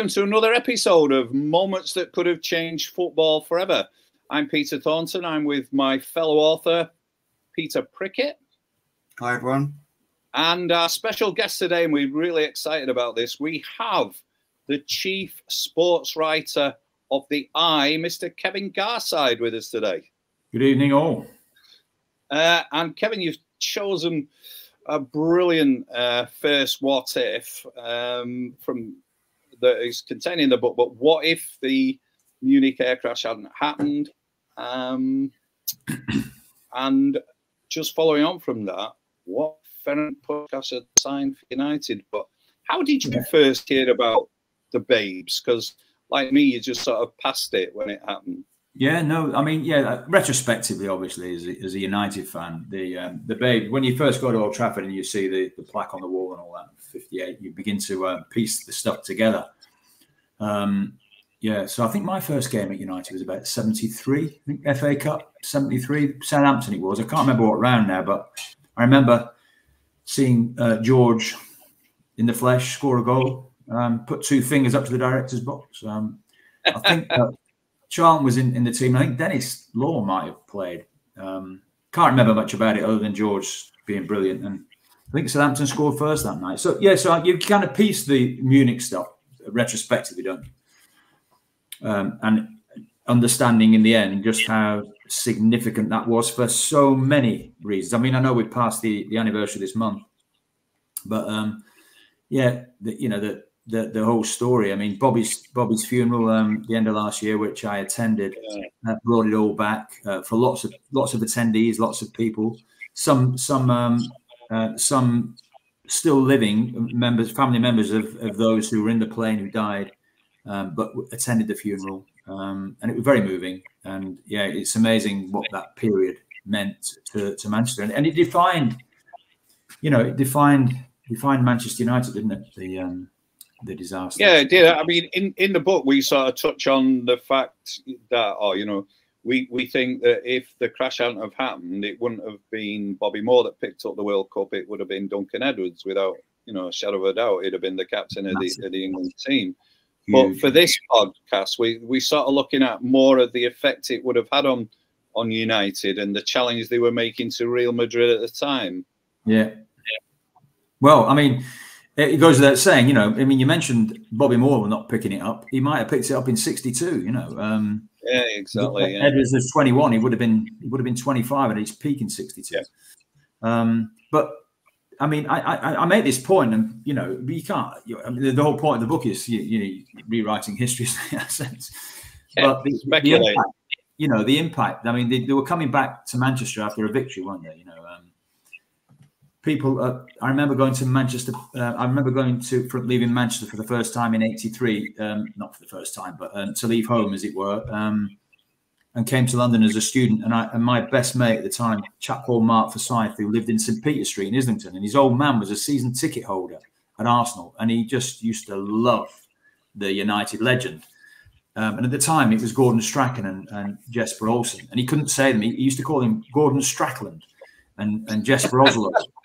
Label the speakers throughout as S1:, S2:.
S1: Welcome to another episode of Moments That Could Have Changed Football Forever. I'm Peter Thornton. I'm with my fellow author, Peter Prickett.
S2: Hi, everyone.
S1: And our special guest today, and we're really excited about this, we have the chief sports writer of the Eye, Mr. Kevin Garside, with us today.
S3: Good evening, all.
S1: Uh, and Kevin, you've chosen a brilliant uh, first what if um, from that is contained in the book. But what if the Munich air crash hadn't happened? Um, and just following on from that, what Ferenc Puskás had signed for United? But how did you first hear about the Babes? Because like me, you just sort of passed it when it happened.
S3: Yeah, no, I mean, yeah, uh, retrospectively, obviously, as a, as a United fan, the um, the babe, when you first go to Old Trafford and you see the, the plaque on the wall and all that, 58, you begin to uh, piece the stuff together. Um, yeah, so I think my first game at United was about 73, I think FA Cup, 73, Southampton it was. I can't remember what round now, but I remember seeing uh, George in the flesh score a goal, um, put two fingers up to the director's box. Um, I think. Uh, Charlton was in, in the team. I think Denis Law might have played. Um, can't remember much about it other than George being brilliant. And I think Southampton scored first that night. So, yeah, so you kind of piece the Munich stuff retrospectively, don't you? Um, and understanding in the end just how significant that was for so many reasons. I mean, I know we passed the, the anniversary this month, but um, yeah, the, you know, the, the the whole story. I mean, Bobby's Bobby's funeral, um, the end of last year, which I attended, uh, brought it all back uh, for lots of lots of attendees, lots of people. Some some um, uh, some still living members, family members of, of those who were in the plane who died, um, but attended the funeral, um, and it was very moving. And yeah, it's amazing what that period meant to, to Manchester, and, and it defined, you know, it defined defined Manchester United, didn't it? The um, the disaster.
S1: Yeah, it did. I mean, in, in the book, we sort of touch on the fact that, oh, you know, we, we think that if the crash hadn't have happened, it wouldn't have been Bobby Moore that picked up the World Cup. It would have been Duncan Edwards without, you know, a shadow of a doubt. He'd have been the captain of the, of the England team. But for this podcast, we, we sort of looking at more of the effect it would have had on on United and the challenge they were making to Real Madrid at the time.
S3: Yeah. yeah. Well, I mean, it goes without saying, you know. I mean, you mentioned Bobby Moore not picking it up. He might have picked it up in '62. You know. Um,
S1: yeah, exactly.
S3: Yeah. Edwards was 21. He would have been. He would have been 25 at his peak in '62. Yeah. Um, but I mean, I, I, I made this point, and you know, you can't. You, I mean, the whole point of the book is you, you know rewriting history in that sense. Yeah, but the, the impact, you know, the impact. I mean, they, they, were coming back to Manchester after a victory, weren't they? You know, um, people. Uh, I remember going to Manchester. Uh, I remember going to for leaving Manchester for the first time in '83. Um, not for the first time, but um, to leave home, as it were, um, and came to London as a student. And, I, and my best mate at the time, chap called Mark Forsyth, who lived in St Peter Street in Islington, and his old man was a season ticket holder at Arsenal, and he just used to love the United legend. Um, and at the time, it was Gordon Strachan and, and Jesper Olsen. And he couldn't say them. He, he used to call him Gordon Strackland and, and Jesper Oslo.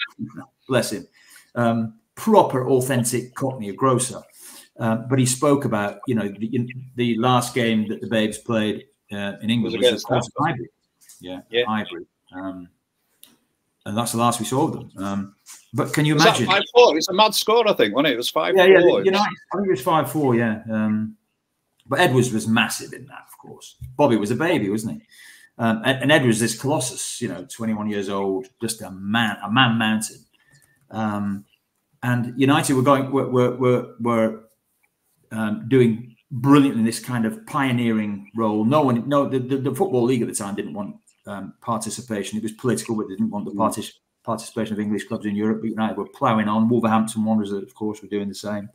S3: bless him, um, proper authentic Cockney grocer. Um, but he spoke about, you know, the, the last game that the Babes played uh, in England was, was of course Highbury. Yeah, yeah. Highbury. Um, and that's the last we saw of them. Um, but can you was imagine?
S1: Five four. It's a mad score, I think, wasn't it? It was five.
S3: Yeah, four. yeah. United, I think it was five four. Yeah. Um, but Edwards was massive in that, of course. Bobby was a baby, wasn't he? Um, and, and Edwards, this colossus, you know, 21 years old, just a man, a man mountain. Um, and United were going were were were, were um, doing brilliantly in this kind of pioneering role. No one, no, the, the, the football league at the time didn't want um, participation. It was political, but they didn't want the mm. partic- participation of English clubs in Europe. But United were ploughing on. Wolverhampton Wanderers, of course, were doing the same.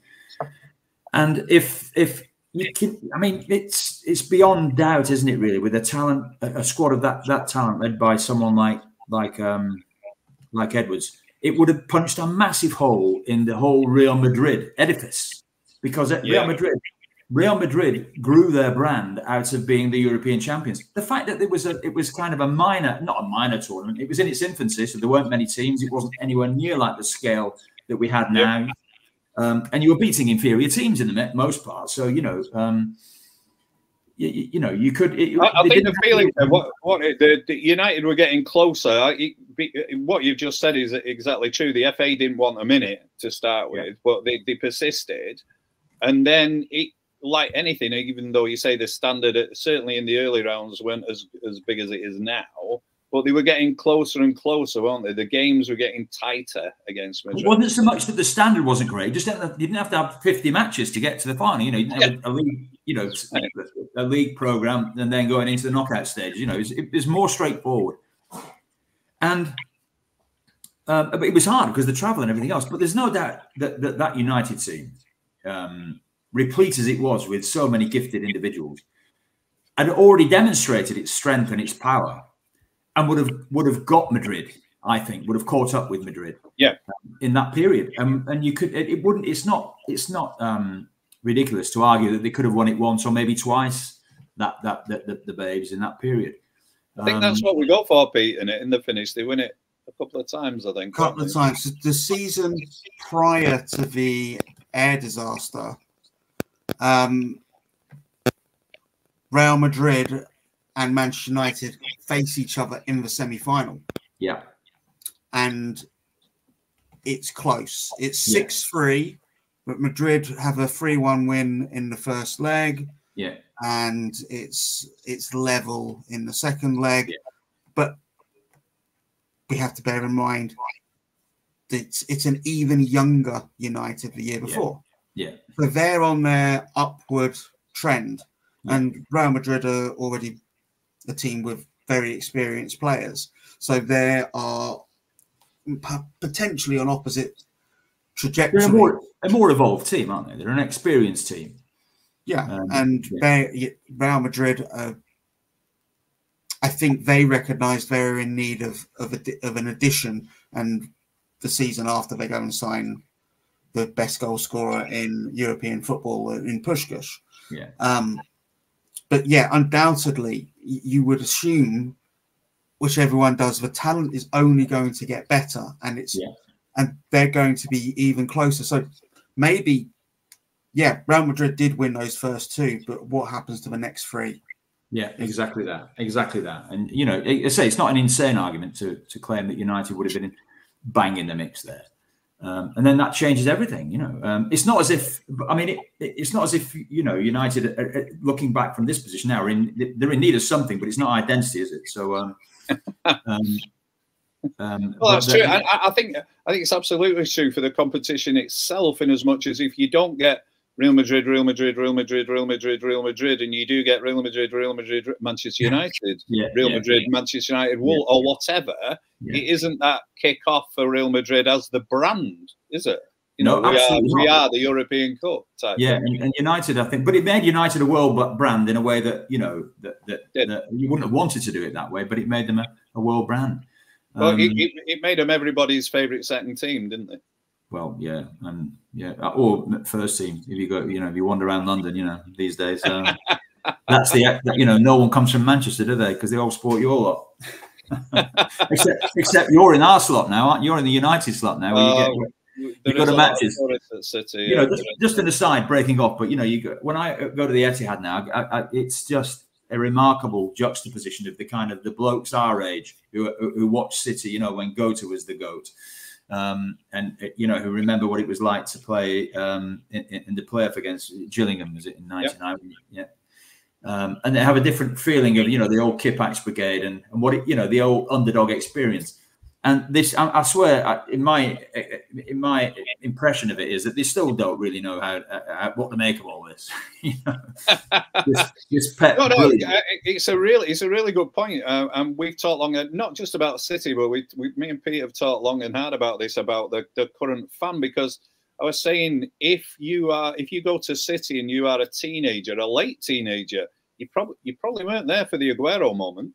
S3: And if if you can, I mean, it's it's beyond doubt, isn't it? Really, with a talent, a, squad of that that talent led by someone like like um like Edwards, it would have punched a massive hole in the whole Real Madrid edifice because yeah. Real Madrid, Real Madrid grew their brand out of being the European champions. The fact that it was a, it was kind of a minor, not a minor tournament. It was in its infancy, so there weren't many teams. It wasn't anywhere near like the scale that we had now. Yeah. Um, and you were beating inferior teams in the most part. So you know, um, you, you, know, you could. It,
S1: I, I think the feeling to, what, what the, the, United were getting closer. I, what you've just said is exactly true. The FA didn't want a minute to start with, yeah. but they, they persisted, and then it, like anything, even though you say the standard, certainly in the early rounds, weren't as as big as it is now but they were getting closer and closer, weren't they? The games were getting tighter against Madrid.
S3: It wasn't so much that the standard wasn't great. Just you didn't have to have 50 matches to get to the final. You know, you didn't have yeah. a, league, you know, a league program and then going into the knockout stage. You know, it's, it more straightforward. And um, but it was hard because the travel and everything else. But there's no doubt that that, that United team, um, replete as it was with so many gifted individuals, had already demonstrated its strength and its power and would have would have got Madrid. I think would have caught up with Madrid.
S1: Yeah,
S3: um, in that period, um, and you could it, it, wouldn't. It's not. It's not um, ridiculous to argue that they could have won it once or maybe twice. That that the, the, the babes in that period.
S1: I think that's um, what we got for Pete in it in the finish. They win it a couple of times, I think.
S2: A couple of times. The season prior to the air disaster, um, Real Madrid and Manchester United face each other in the semi final.
S3: Yeah.
S2: And it's close. It's 6 yeah. 3, but Madrid have a 3 1 win in the first leg.
S3: Yeah.
S2: And it's it's level in the second leg. Yeah. But we have to bear in mind that it's, it's an even younger United the year before.
S3: Yeah. yeah.
S2: So they're on their upward trend. Yeah. And Real Madrid are already a team with very experienced players. So there are potentially on opposite trajectory.
S3: They're a more, a more evolved team, aren't they? They're an experienced team.
S2: Yeah, um, and yeah. Real Madrid, uh, I think they recognise they're in need of of, a, of an addition, and the season after they go and sign the best goal scorer in European football in Puskas.
S3: Yeah.
S2: Um, but yeah, undoubtedly, you would assume, which everyone does, the talent is only going to get better, and it's
S3: yeah.
S2: and they're going to be even closer. So maybe, yeah, Real Madrid did win those first two, but what happens to the next three?
S3: Yeah, exactly that, exactly that. And you know, I say it's not an insane argument to to claim that United would have been banging the mix there. Um, and then that changes everything. You know, um, it's not as if I mean, it, it's not as if you know United are, are looking back from this position now are in they're in need of something, but it's not identity, is it? So, um, um,
S1: um well, that's true. I, I, think I think it's absolutely true for the competition itself, in as much as if you don't get Real Madrid, Real Madrid, Real Madrid, Real Madrid, Real Madrid, and you do get Real Madrid, Real Madrid, Manchester United,
S3: yeah,
S1: Real
S3: yeah,
S1: Madrid, yeah. Manchester United, or whatever. It isn't that kick off for Real Madrid as the brand, is it? You know, no, we, are, we are the European Cup.
S3: yeah, and, and, United, I think, but it made United a world brand in a way that you know that, that, that, you wouldn't have wanted to do it that way, but it made them a, a world brand.
S1: Um, well, it, it, it made them everybody's favourite second team, didn't it?
S3: Well, yeah, and yeah, or first team. If you go, you know, if you wander around London, you know, these days, um, that's the you know, no one comes from Manchester, do they? Because they all support you your lot. except, except you're in our slot now, aren't you? You're in the United slot now.
S1: Uh, you get, you've got a matches.
S3: City, you know, just, just, an aside, breaking off, but you know, you go, when I go to the Etihad now, I, I, it's just a remarkable juxtaposition of the kind of the blokes our age who, who watch City, you know, when Goater was the goat um, and uh, you know who remember what it was like to play um, in, in, the playoff against Gillingham. Was it in '99? Yep. Yeah. Um, and they have a different feeling of you know the old Kippax brigade and, and what it, you know the old underdog experience. And this, I, I swear, in my in my impression of it is that they still don't really know how, how what to make of all this. you know, this, pet. No, no,
S1: it's a really it's a really good point. Uh, and we've talked long, not just about City, but we, we me and Pete have talked long and hard about this about the, the current fan because I was saying if you are if you go to City and you are a teenager, a late teenager, you probably you probably weren't there for the Aguero moment.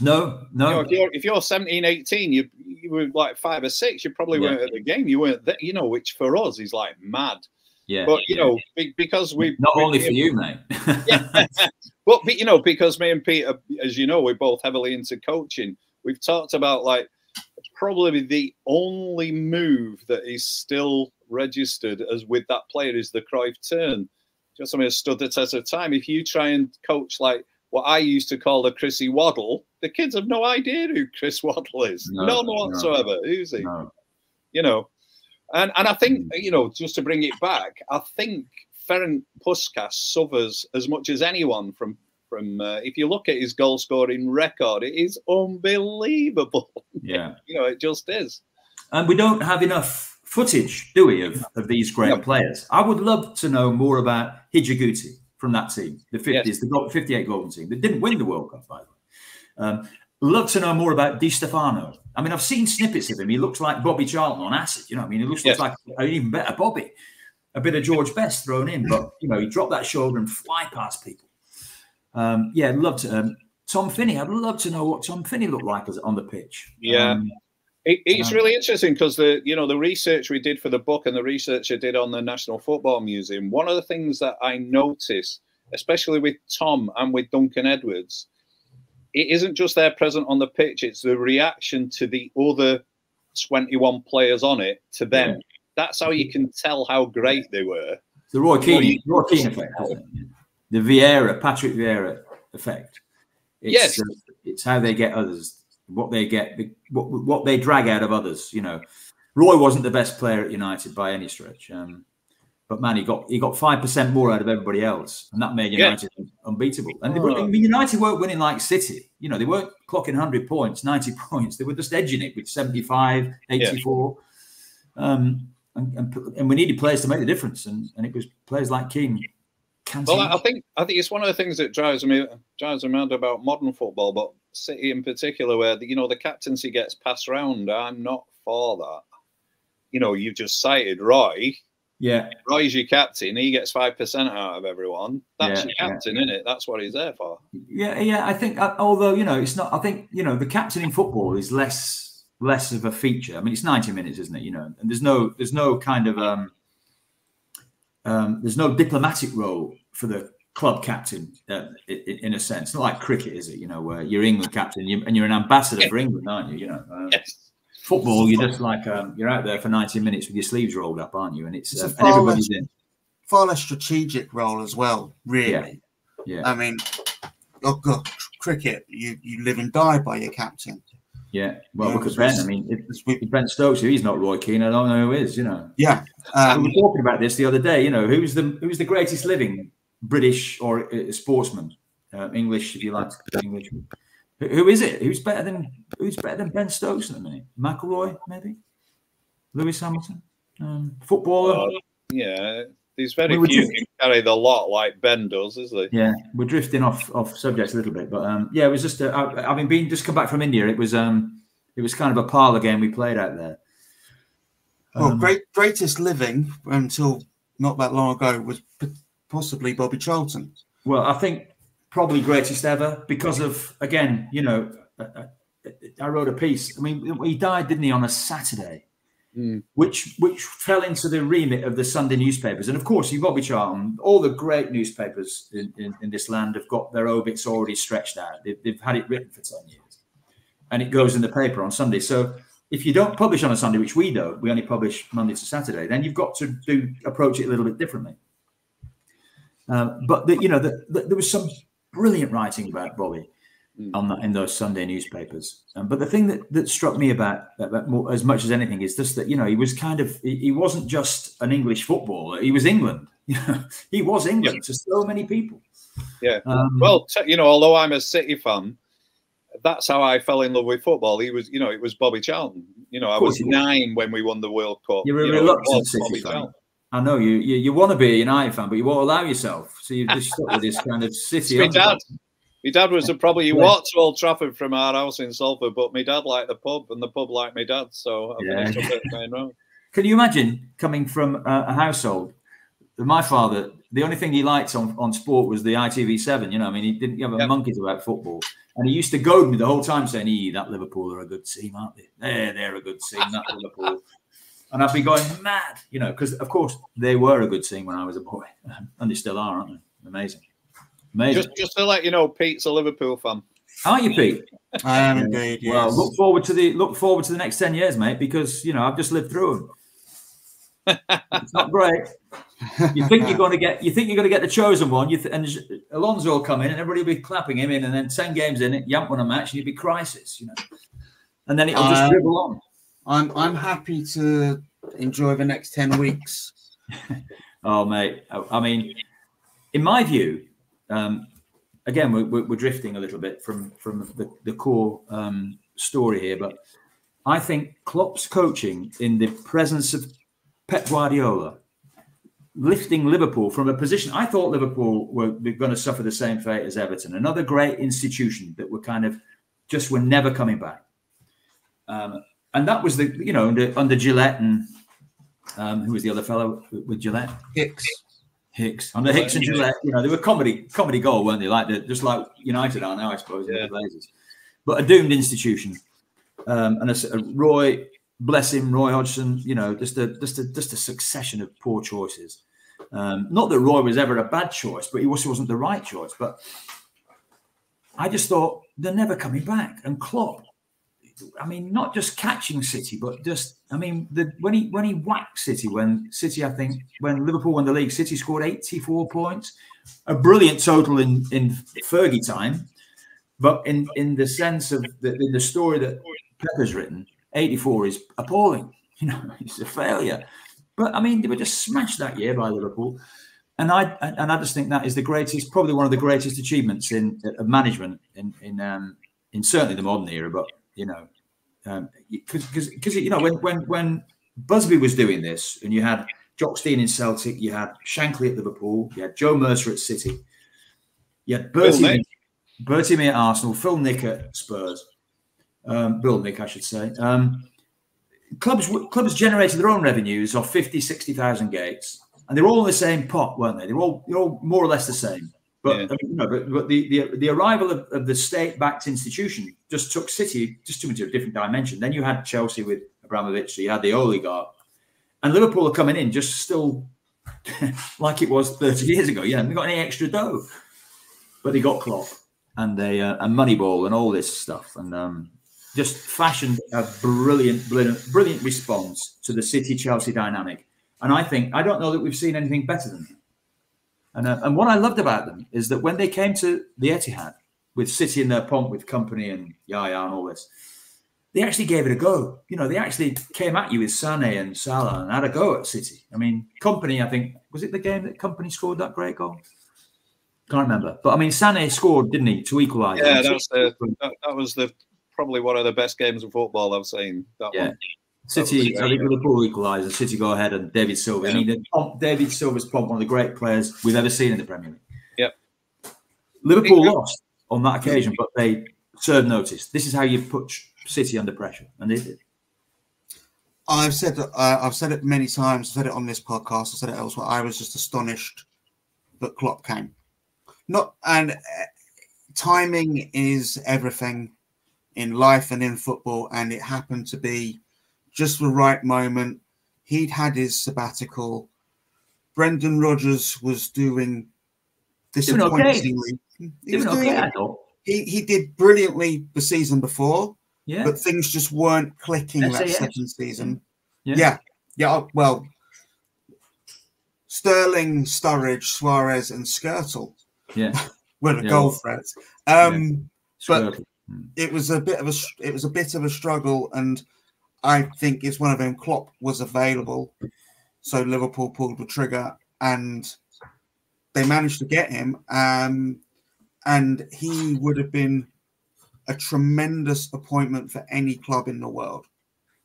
S3: No, no.
S1: You know, if you're if you're 17, 18, you you were like five or six, you probably yeah. weren't at the game. You weren't there, you know, which for us is like mad.
S3: Yeah.
S1: But
S3: you
S1: yeah. know, because we
S3: not we, only for you, mate.
S1: yeah. But you know, because me and Peter, as you know, we're both heavily into coaching. We've talked about like probably the only move that is still registered as with that player is the Cruyff turn. Just something stood the test of time. If you try and coach like what I used to call the Chrissy Waddle, the kids have no idea who Chris Waddle is. No, None whatsoever. No. Who's he? No. You know, and and I think hmm. you know just to bring it back, I think Ferenc Puskas suffers as much as anyone from from. Uh, if you look at his goal scoring record, it is unbelievable.
S3: Yeah,
S1: you know it just is.
S3: And we don't have enough footage, do we, of, of these great players? I would love to know more about Hidegkuti from that team, the 50s, yes. the 58 golden team that didn't win the World Cup, by the way. Um, love to know more about Di Stefano. I mean, I've seen snippets of him. He looks like Bobby Charlton on acid. You know, I mean, he looks, yes. like an even better Bobby. A bit of George Best thrown in, but you know, he dropped that shoulder and fly past people. Um, yeah, love to. Um, Tom Finney, I'd love to know what Tom Finney looked like on the pitch.
S1: Yeah. Um, it, it's really interesting because the you know the research we did for the book and the research I did on the National Football Museum. One of the things that I noticed, especially with Tom and with Duncan Edwards, it isn't just their present on the pitch; it's the reaction to the other twenty-one players on it to them. Yeah. That's how you can tell how great they were.
S3: The Roy Keane, Roy Keane effect, the Vieira, Patrick Vieira effect. It's,
S1: yes,
S3: uh, it's how they get others what they get, what, what they drag out of others. You know, Roy wasn't the best player at United by any stretch, um, but man, he got he got five percent more out of everybody else, and that made United yeah. unbeatable. And they were, I mean, United weren't winning like City. You know, they weren't clocking hundred points, ninety points. They were just edging it with 75, 84. Yeah. Um, and, and, and, we needed players to make the difference, and, and it was players like Keane.
S1: Well, I think I think it's one of the things that drives me drives me mad about modern football, but City in particular, where the, you know the captaincy gets passed around. I'm not for that. You know, you've just cited Roy.
S3: Yeah,
S1: Roy's your captain. He gets five percent out of everyone. That's yeah, your captain, yeah. isn't it? That's what he's there for.
S3: Yeah, yeah. I think, uh, although you know, it's not. I think you know, the captain in football is less less of a feature. I mean, it's ninety minutes, isn't it? You know, and there's no there's no kind of um, um there's no diplomatic role for the club captain uh, in, in, a sense. Not like cricket, is it? You know, where you're England captain and you're an ambassador for England, aren't you? You know, uh, yes. football, you're just like um, you're out there for 90 minutes with your sleeves rolled up, aren't you? And it's, it's uh, and everybody's
S2: less,
S3: in.
S2: Far less strategic role as well, really.
S3: Yeah. yeah.
S2: I mean, oh God, cricket, you you live and die by your captain.
S3: Yeah, well, yeah, look Ben. I mean, it's, it's Ben Stokes. He's not Roy Keane. I don't know who is. You know.
S2: Yeah,
S3: um, we were talking about this the other day. You know, who's the who's the greatest living British or a sportsman, uh, English, if you like English. Who is it? Who's better than Who's better than Ben Stokes at the minute? McIlroy, maybe. Lewis Hamilton, um, footballer. Uh,
S1: yeah, there's very we few can carry the lot like Ben does, is he?
S3: Yeah, we're drifting off off subjects a little bit, but um, yeah, it was just. A, I, having been just come back from India, it was um, it was kind of a parlour game we played out there.
S2: Well, um, great greatest living until not that long ago was possibly Bobby Charlton.
S3: Well, I think probably greatest ever because of again, you know, I, uh, uh, I wrote a piece. I mean, he died, didn't he, on a Saturday, mm. which which fell into the remit of the Sunday newspapers. And of course, you Bobby Charlton. All the great newspapers in, in, in this land have got their obits already stretched out. They've, they've had it written for ten years, and it goes in the paper on Sunday. So if you don't publish on a Sunday, which we don't, we only publish Monday to Saturday, then you've got to do approach it a little bit differently. Um, but the, you know, the, the, there was some brilliant writing about Bobby mm. on that in those Sunday newspapers. Um, but the thing that, that struck me about, about more, as much as anything is just that you know he was kind of he, he wasn't just an English footballer; he was England. He was England yeah. to so many people.
S1: Yeah. Um, well, t- you know, although I'm a City fan, that's how I fell in love with football. He was, you know, it was Bobby Charlton. You know, I was nine when we won the World Cup.
S3: You're a you know, reluctant City fan. Charlton. I know you, you, you want to be a United fan, but you won't allow yourself. So you've just stuck with this kind of city.
S1: my dad, my dad was a, probably he walked to Old Trafford from our house in Salford, but my dad liked the pub, and the pub liked my dad. So
S3: yeah. Can you imagine coming from a, a, household? My father, the only thing he liked on, on sport was the ITV7. You know, I mean, he didn't have a yep. monkeys about football. And he used to goad me the whole time saying, "E, that Liverpool are a good team, aren't they? They're, they're a good team, that Liverpool and I'd be going mad, you know, because of course they were a good team when I was a boy, and they still are, aren't they? Amazing, amazing.
S1: Just, just to let you know, Pete's a Liverpool fan.
S3: Are you, Pete?
S2: I am indeed. Yes.
S3: Well, look forward to the look forward to the next ten years, mate, because you know I've just lived through them. it's not great. You think you're going to get, you think you're going to get the chosen one, you th- and Alonso will come in, and everybody will be clapping him in, and then ten games in it, you haven't won a match, and you'd be crisis, you know, and then it'll just um, dribble on.
S2: I'm I'm happy to enjoy the next ten weeks.
S3: oh, mate, I, mean, in my view, um, again, we're, we're, drifting a little bit from from the, the core um, story here, but I think Klopp's coaching in the presence of Pep Guardiola lifting Liverpool from a position I thought Liverpool were, were going to suffer the same fate as Everton, another great institution that were kind of just were never coming back. Um, and that was the you know under, under Gillett and um, who was the other fellow with Gillett
S2: Hicks.
S3: Hicks under Hicks and Gillett, you know they were comedy comedy goal, weren't they? Like the, just like United are now, I suppose. Yeah. But a doomed institution, um, and a, a Roy bless him, Roy Hodgson. You know, just a just a just a succession of poor choices. Um, not that Roy was ever a bad choice, but he also wasn't the right choice. But I just thought they're never coming back. And Klopp, I mean, not just catching City, but just I mean, the, when he when he whacked City, when City, I think, when Liverpool won the league, City scored eighty four points, a brilliant total in in Fergie time. But in in the sense of the, in the story that Pepper's written, 84 is appalling. You know, it's a failure. But I mean, they were just smashed that year by Liverpool. And I and I just think that is the greatest, probably one of the greatest achievements in of management in in um, in certainly the modern era. But you know, because um, because you know when when when Busby was doing this, and you had Jock Stein in Celtic, you had Shankly at Liverpool, you had Joe Mercer at City, you had Bertie, Bertie Mee at Arsenal, Phil Nick at Spurs, um, Bill Nick, I should say. Um, clubs clubs generated their own revenues of 50, 60,000 gates, and they're all in the same pot, weren't they? They're all, they're all more or less the same. But, yeah. I mean, you know, but, but the, the, the arrival of, of the state-backed institution just took City just took into a different dimension. Then you had Chelsea with Abramovich, so you had the oligarch, and Liverpool are coming in just still like it was 30 years ago. Yeah, they got any extra dough, but they got Klopp and they uh, and Moneyball and all this stuff, and um, just fashioned a brilliant, brilliant, brilliant response to the City Chelsea dynamic. And I think I don't know that we've seen anything better than that. And uh, and what I loved about them is that when they came to the Etihad with City in their pomp with Kompany and Yaya and all this, they actually gave it a go. You know, they actually came at you with Sané and Salah and had a go at City. I mean, Kompany, I think, was it the game that Kompany scored that great goal? Can't remember. But I mean, Sané scored, didn't he, to equalise?
S1: Yeah, that was, the, that, that was the probably one of the best games of football I've seen. That
S3: yeah. One. City, I think Liverpool equalise and City go ahead and David Silva. Yeah. I mean, David Silva's probably one of the great players we've ever seen in the Premier League.
S1: Yep.
S3: Liverpool lost on that occasion, but they served notice. This is how you put City under pressure, and they did.
S2: I've said uh, I've said it many times. I said it on this podcast. I said it elsewhere. I was just astonished that Klopp came. Not and uh, timing is everything in life and in football, and it happened to be just the right moment. He'd had his sabbatical. Brendan Rodgers was doing disappointingly.
S3: Okay. He was doing, okay,
S2: he, he did brilliantly the season before, yeah. but things just weren't clicking that second season. Yeah. yeah. yeah, oh, Well, Sterling, Sturridge, Suarez, and Skrtel.
S3: Yeah,
S2: were the yeah. goal threats. Um, but it was a bit of a it was a bit of a struggle, and I think it's one of them. Klopp was available, so Liverpool pulled the trigger, and they managed to get him. Um, and he would have been a tremendous appointment for any club in the world.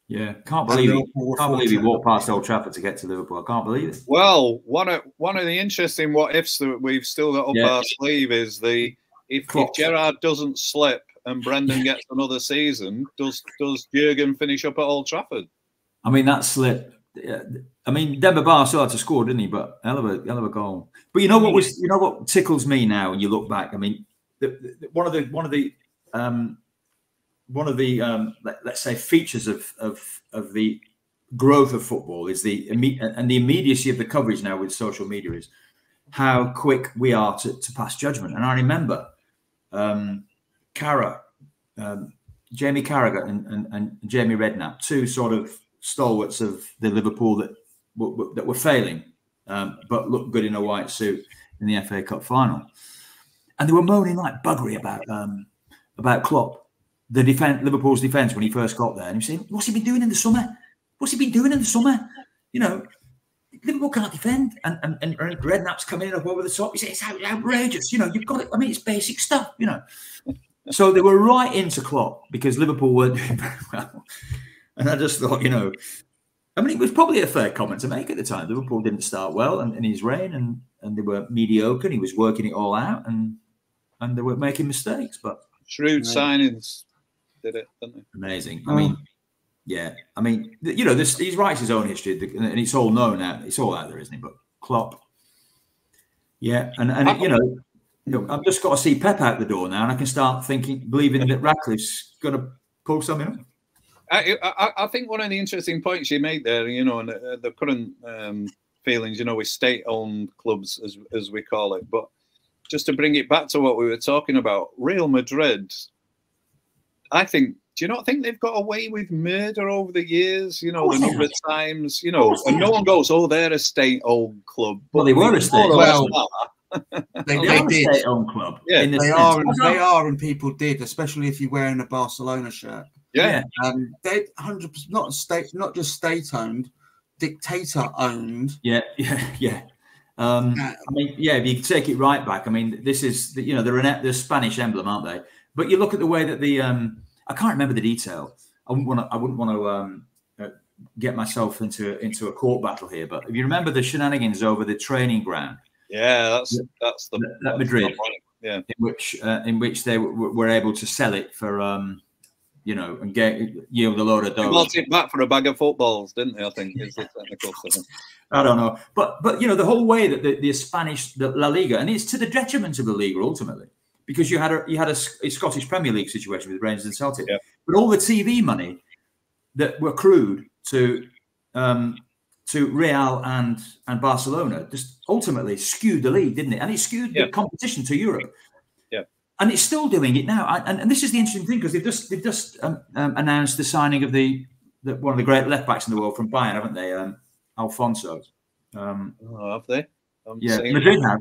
S3: Yeah, can't believe it. Can't believe he walked past Old Trafford to get to Liverpool. I can't believe it.
S1: Well, one of one of the interesting what ifs that we've still got up yeah. our sleeve is the if, if Gerrard doesn't slip and Brendan gets another season, does does Jurgen finish up at Old Trafford?
S3: I mean, that slip. I mean, Demba Ba still had to score, didn't he? But hell of a hell of a goal. But you know what was you know what tickles me now when you look back. I mean, the, the, one of the one of the um, one of the um, let, us say features of of of the growth of football is the and the immediacy of the coverage now with social media is how quick we are to, to pass judgment. And I remember um, Carra, um, Jamie Carragher, and, and, and, Jamie Redknapp, two sort of stalwarts of the Liverpool that that were failing, um, but looked good in a white suit in the FA Cup final, and they were moaning like buggery about um, about Klopp, the defense, Liverpool's defense when he first got there, and he was saying, "What's he been doing in the summer? What's he been doing in the summer? You know, Liverpool can't defend, and and, and Redknapp's coming up over the top. He says it's outrageous. You know, you've got it. I mean, it's basic stuff. You know." So they were right into Klopp because Liverpool weren't doing very well. And I just thought, you know, I mean, it was probably a fair comment to make at the time. Liverpool didn't start well in, in his reign, and and they were mediocre. And he was working it all out, and and they were making mistakes. But
S1: shrewd signings did it, didn't they?
S3: Amazing. I hmm. mean, yeah. I mean, you know, this he's writes his own history, and it's all known now. It's all out there, isn't it? But Klopp, yeah, and and you know, you know, I've just got to see Pep out the door now, and I can start thinking, believing that Ratcliffe's going to pull something up.
S1: I, I, I, think one of the interesting points you made there, you know, and the, the current um, feelings, you know, with state-owned clubs, as as we call it, but just to bring it back to what we were talking about, Real Madrid, I think. Do you not think they've got away with murder over the years? You know, the number of times, you know, and no one goes, "Oh, they're a state-owned club."
S3: But well, they were a state.
S2: Well, they,
S3: they,
S2: they did.
S3: Own club.
S1: Yeah,
S2: they are. And, they are, and people did, especially if you're wearing a Barcelona shirt.
S1: Yeah,
S2: um, they hundred percent not state, not just state owned, dictator owned.
S3: Yeah, yeah, yeah. Um, I mean, yeah, if you take it right back, I mean, this is the, you know they're an, the Spanish emblem, aren't they? But you look at the way that the um, I can't remember the detail. I wouldn't want to. I wouldn't want to um, uh, get myself into into a court battle here. But if you remember the shenanigans over the training ground
S1: yeah, that's that's the
S3: that Madrid.
S1: Yeah,
S3: in which uh, in which they were able to sell it for um, you know, and get yield a load of dough.
S1: Bought it back for a bag of footballs, didn't they? I think is the technical thing.
S3: I don't know, but but you know the whole way that the, the Spanish the La Liga, and it's to the detriment of the Liga ultimately, because you had a you had a, a Scottish Premier League situation with Rangers and Celtic,
S1: yeah.
S3: but all the TV money that were accrued to um, to Real and and Barcelona just ultimately skewed the league, didn't it? And it skewed yeah. the competition to Europe.
S1: Yeah.
S3: And it's still doing it now. And, and this is the interesting thing because they've just they've just um, um, announced the signing of the, the, one of the great left backs in the world from Bayern, haven't they? Um, Alphonso. Um,
S1: oh, have they?
S3: I'm yeah, Madrid have.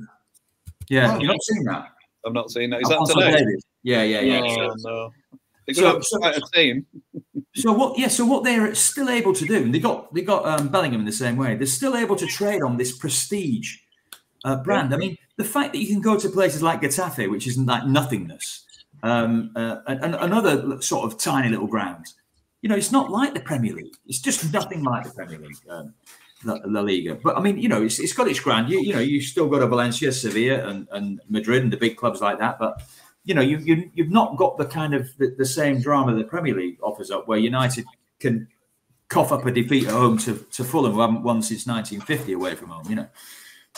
S3: Yeah, oh, you've not seen that.
S1: I've not seen that. Is Alphonso that today? David.
S3: Yeah, yeah, yeah.
S1: Oh, no. They're so, so, a team.
S3: so what? Yeah. So what they're still able to do, and they got they got um, Bellingham in the same way. They're still able to trade on this prestige uh, brand. Yeah. I mean, the fact that you can go to places like Getafe, which isn't like nothingness, um, uh, and, another sort of tiny little grounds. You know, it's not like the Premier League. It's just nothing like the Premier League. Um, La, La, Liga. But I mean, you know, it's, it's got its grand. You, you know, you still got a Valencia, Sevilla, and, and Madrid, and the big clubs like that. But you know, you, you you've not got the kind of the, the, same drama the Premier League offers up, where United can cough up a defeat at home to, to Fulham, who haven't won since 1950 away from home. You know,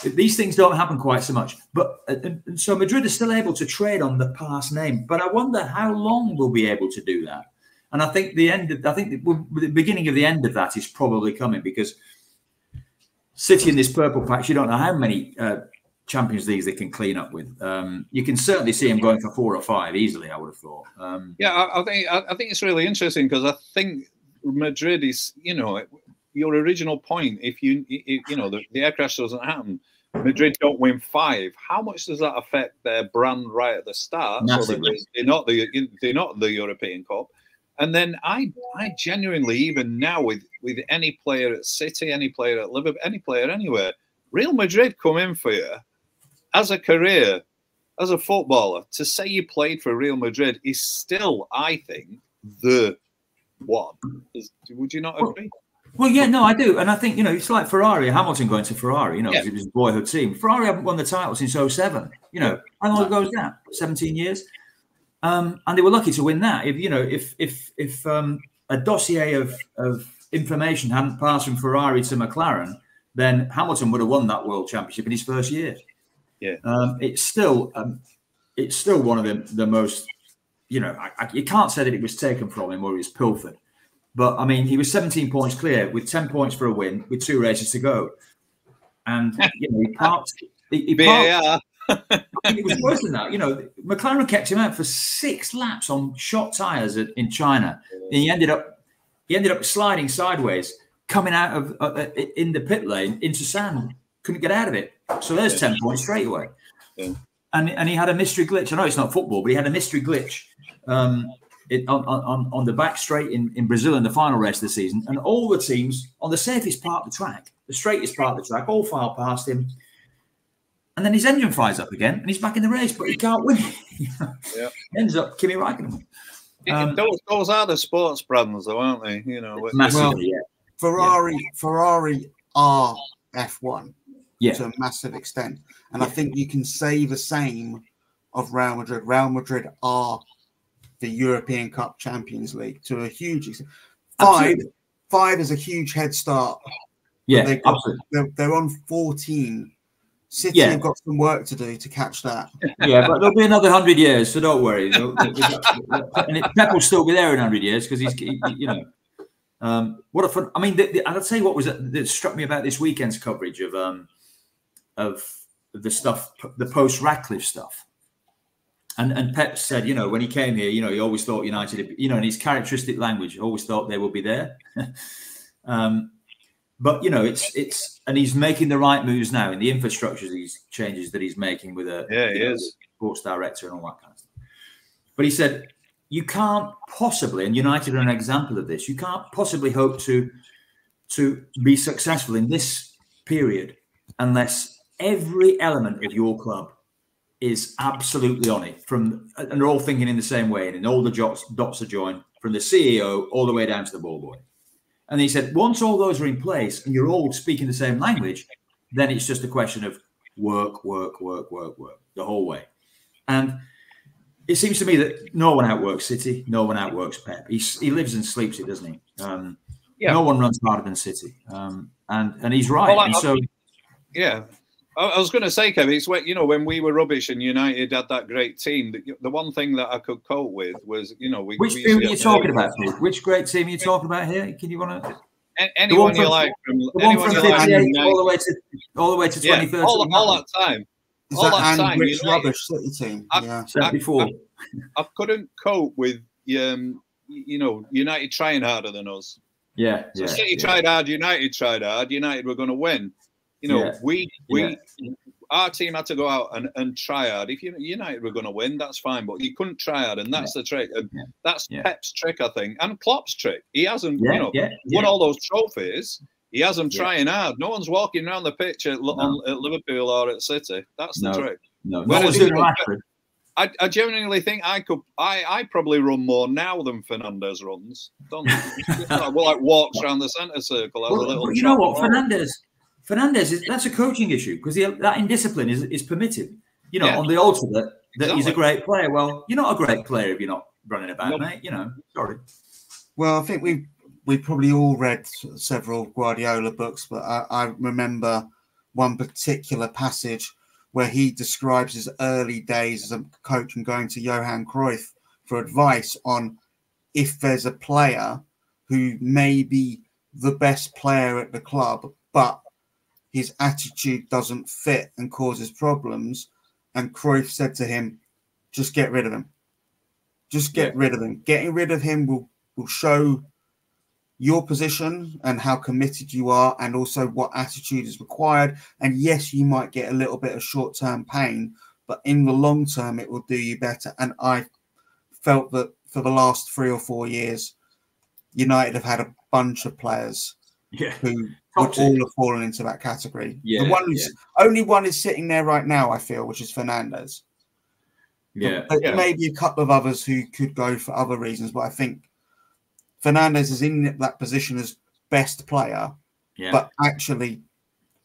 S3: these things don't happen quite so much. But and, and so Madrid is still able to trade on the past name, but I wonder how long we'll be able to do that. And I think the end. Of, I think the, the beginning of the end of that is probably coming because City in this purple patch, you don't know how many uh, Champions Leagues they can clean up with. Um, you can certainly see him going for four or five easily. I would have thought. Um,
S1: yeah, I, I think I, I, think it's really interesting because I think Madrid is, you know, your original point. If you if, you know the, the air crash doesn't happen, Madrid don't win five. How much does that affect their brand right at the start?
S3: Massively.
S1: So they're not the they're not the European Cup. And then I I genuinely even now with with any player at City, any player at Liverpool, any player anywhere, Real Madrid come in for you as a career, as a footballer, to say you played for Real Madrid is still, I think, the one. Is, would you not agree?
S3: Well, yeah, no, I do. And I think, you know, it's like Ferrari, Hamilton going to Ferrari, you know, yeah. it was a boyhood team. Ferrari haven't won the title since 07. You know, how long ago was that? 17 years? Um, and they were lucky to win that. If, you know, if, if, if um, a dossier of, of information hadn't passed from Ferrari to McLaren, then Hamilton would have won that world championship in his first year.
S1: Yeah,
S3: um, it's still um, it's still one of the the most you know I, I, you can't say that it was taken from him or it was pilfered, but I mean he was 17 points clear with 10 points for a win with two races to go, and you know he parked. He, he parked. it was worse than that. You know, McLaren kept him out for six laps on shot tires in China, and he ended up he ended up sliding sideways coming out of uh, in the pit lane into sand, couldn't get out of it. So there's yeah. ten points straight away. Yeah. And and he had a mystery glitch. I know it's not football, but he had a mystery glitch. Um, it, on, on, on the back straight in, in Brazil in the final race of the season, and all the teams on the safest part of the track, the straightest part of the track, all file past him. And then his engine fires up again, and he's back in the race, but he can't win. yeah. Ends up Kimi Raikkonen.
S1: Um, those, those are the sports brands, though, aren't they? You know,
S2: massively, well, yeah. Ferrari, yeah. Ferrari are F1
S3: yeah.
S2: to a massive extent, and yeah. I think you can say the same of Real Madrid. Real Madrid are the European Cup Champions League to a huge extent. Five, absolutely. five is a huge head start.
S3: Yeah,
S2: they got, they're, they're, on 14. City yeah. have got some work to do to catch that.
S3: Yeah, but there'll be another hundred years, so don't worry. and Pep will still be there in hundred years because he's, he, you know, um, what a fun. I mean, the, the, I'll tell you what was that struck me about this weekend's coverage of um, of the stuff, the post Ratcliffe stuff. And and Pep said, you know, when he came here, you know, he always thought United, you know, in his characteristic language, always thought they would be there. um, but you know, it's it's and he's making the right moves now in the infrastructure these changes that he's making with a
S1: yeah, he
S3: know,
S1: is
S3: sports director and all that kind of stuff. But he said you can't possibly, and United are an example of this. You can't possibly hope to to be successful in this period unless every element of your club is absolutely on it from and they're all thinking in the same way and all the dots, dots are joined from the CEO all the way down to the ball boy. And he said, once all those are in place and you're all speaking the same language, then it's just a question of work, work, work, work, work the whole way. And it seems to me that no one outworks City, no one outworks Pep. He, he lives and sleeps it, doesn't he? Um, yeah. No one runs harder than City, um, and and he's right. Well, and so,
S1: yeah, I was going to say, Kevin, it's when you know when we were rubbish and United had that great team. The, the one thing that I could cope with was, you know, we.
S3: Which we team are you talking about? Which great team are you talking about here? Can you want to?
S1: Anyone you like from
S3: the one from 58 like all the way to all the way to 2030. Yeah,
S1: all, all that time.
S2: Is all that, that time, rich rubbish City team? I, yeah,
S3: I, before. I,
S1: I, couldn't cope with um, you know United trying harder than us.
S3: Yeah,
S1: so
S3: yeah,
S1: City
S3: yeah.
S1: tried hard, United tried hard. United were going to win. You know, yeah. we we our team had to go out and, and try hard. If you United were going to win, that's fine, but you couldn't try hard, and that's yeah. the trick. And yeah. that's yeah. Pep's trick, I think, and Klopp's trick. He hasn't, you know, won all those trophies. He has them trying hard. No one's walking around the pitch at, no. on, at Liverpool or at City. That's the
S3: no.
S1: trick.
S3: No, no one's
S1: I, I genuinely think I could. I, I probably run more now than Fernandes runs. Don't well, like walks around the centre circle.
S3: Well, you know what, Fernandes Fernandes is that's a coaching issue because that indiscipline is, is permitted. You know, yeah. on the ultimate that exactly. he's a great player. Well, you're not a great player if you're not running about, nope. mate. You know, sorry.
S2: Well, I think we we probably all read several Guardiola books, but I, I remember one particular passage where he describes his early days as a coach and going to Johan Cruyff for advice on if there's a player who may be the best player at the club, but his attitude doesn't fit and causes problems. And Cruyff said to him, just get rid of him. Just get yeah. rid of him. Getting rid of him will, will show your position and how committed you are, and also what attitude is required. And yes, you might get a little bit of short term pain, but in the long term, it will do you better. And I felt that for the last three or four years, United have had a bunch of players
S3: yeah.
S2: who would all have fallen into that category.
S3: Yeah,
S2: the one who's
S3: yeah.
S2: only one is sitting there right now, I feel, which is Fernandes.
S3: Yeah,
S2: but,
S3: yeah.
S2: maybe a couple of others who could go for other reasons, but I think Fernandes is in that position as best player.
S3: Yeah.
S2: But actually,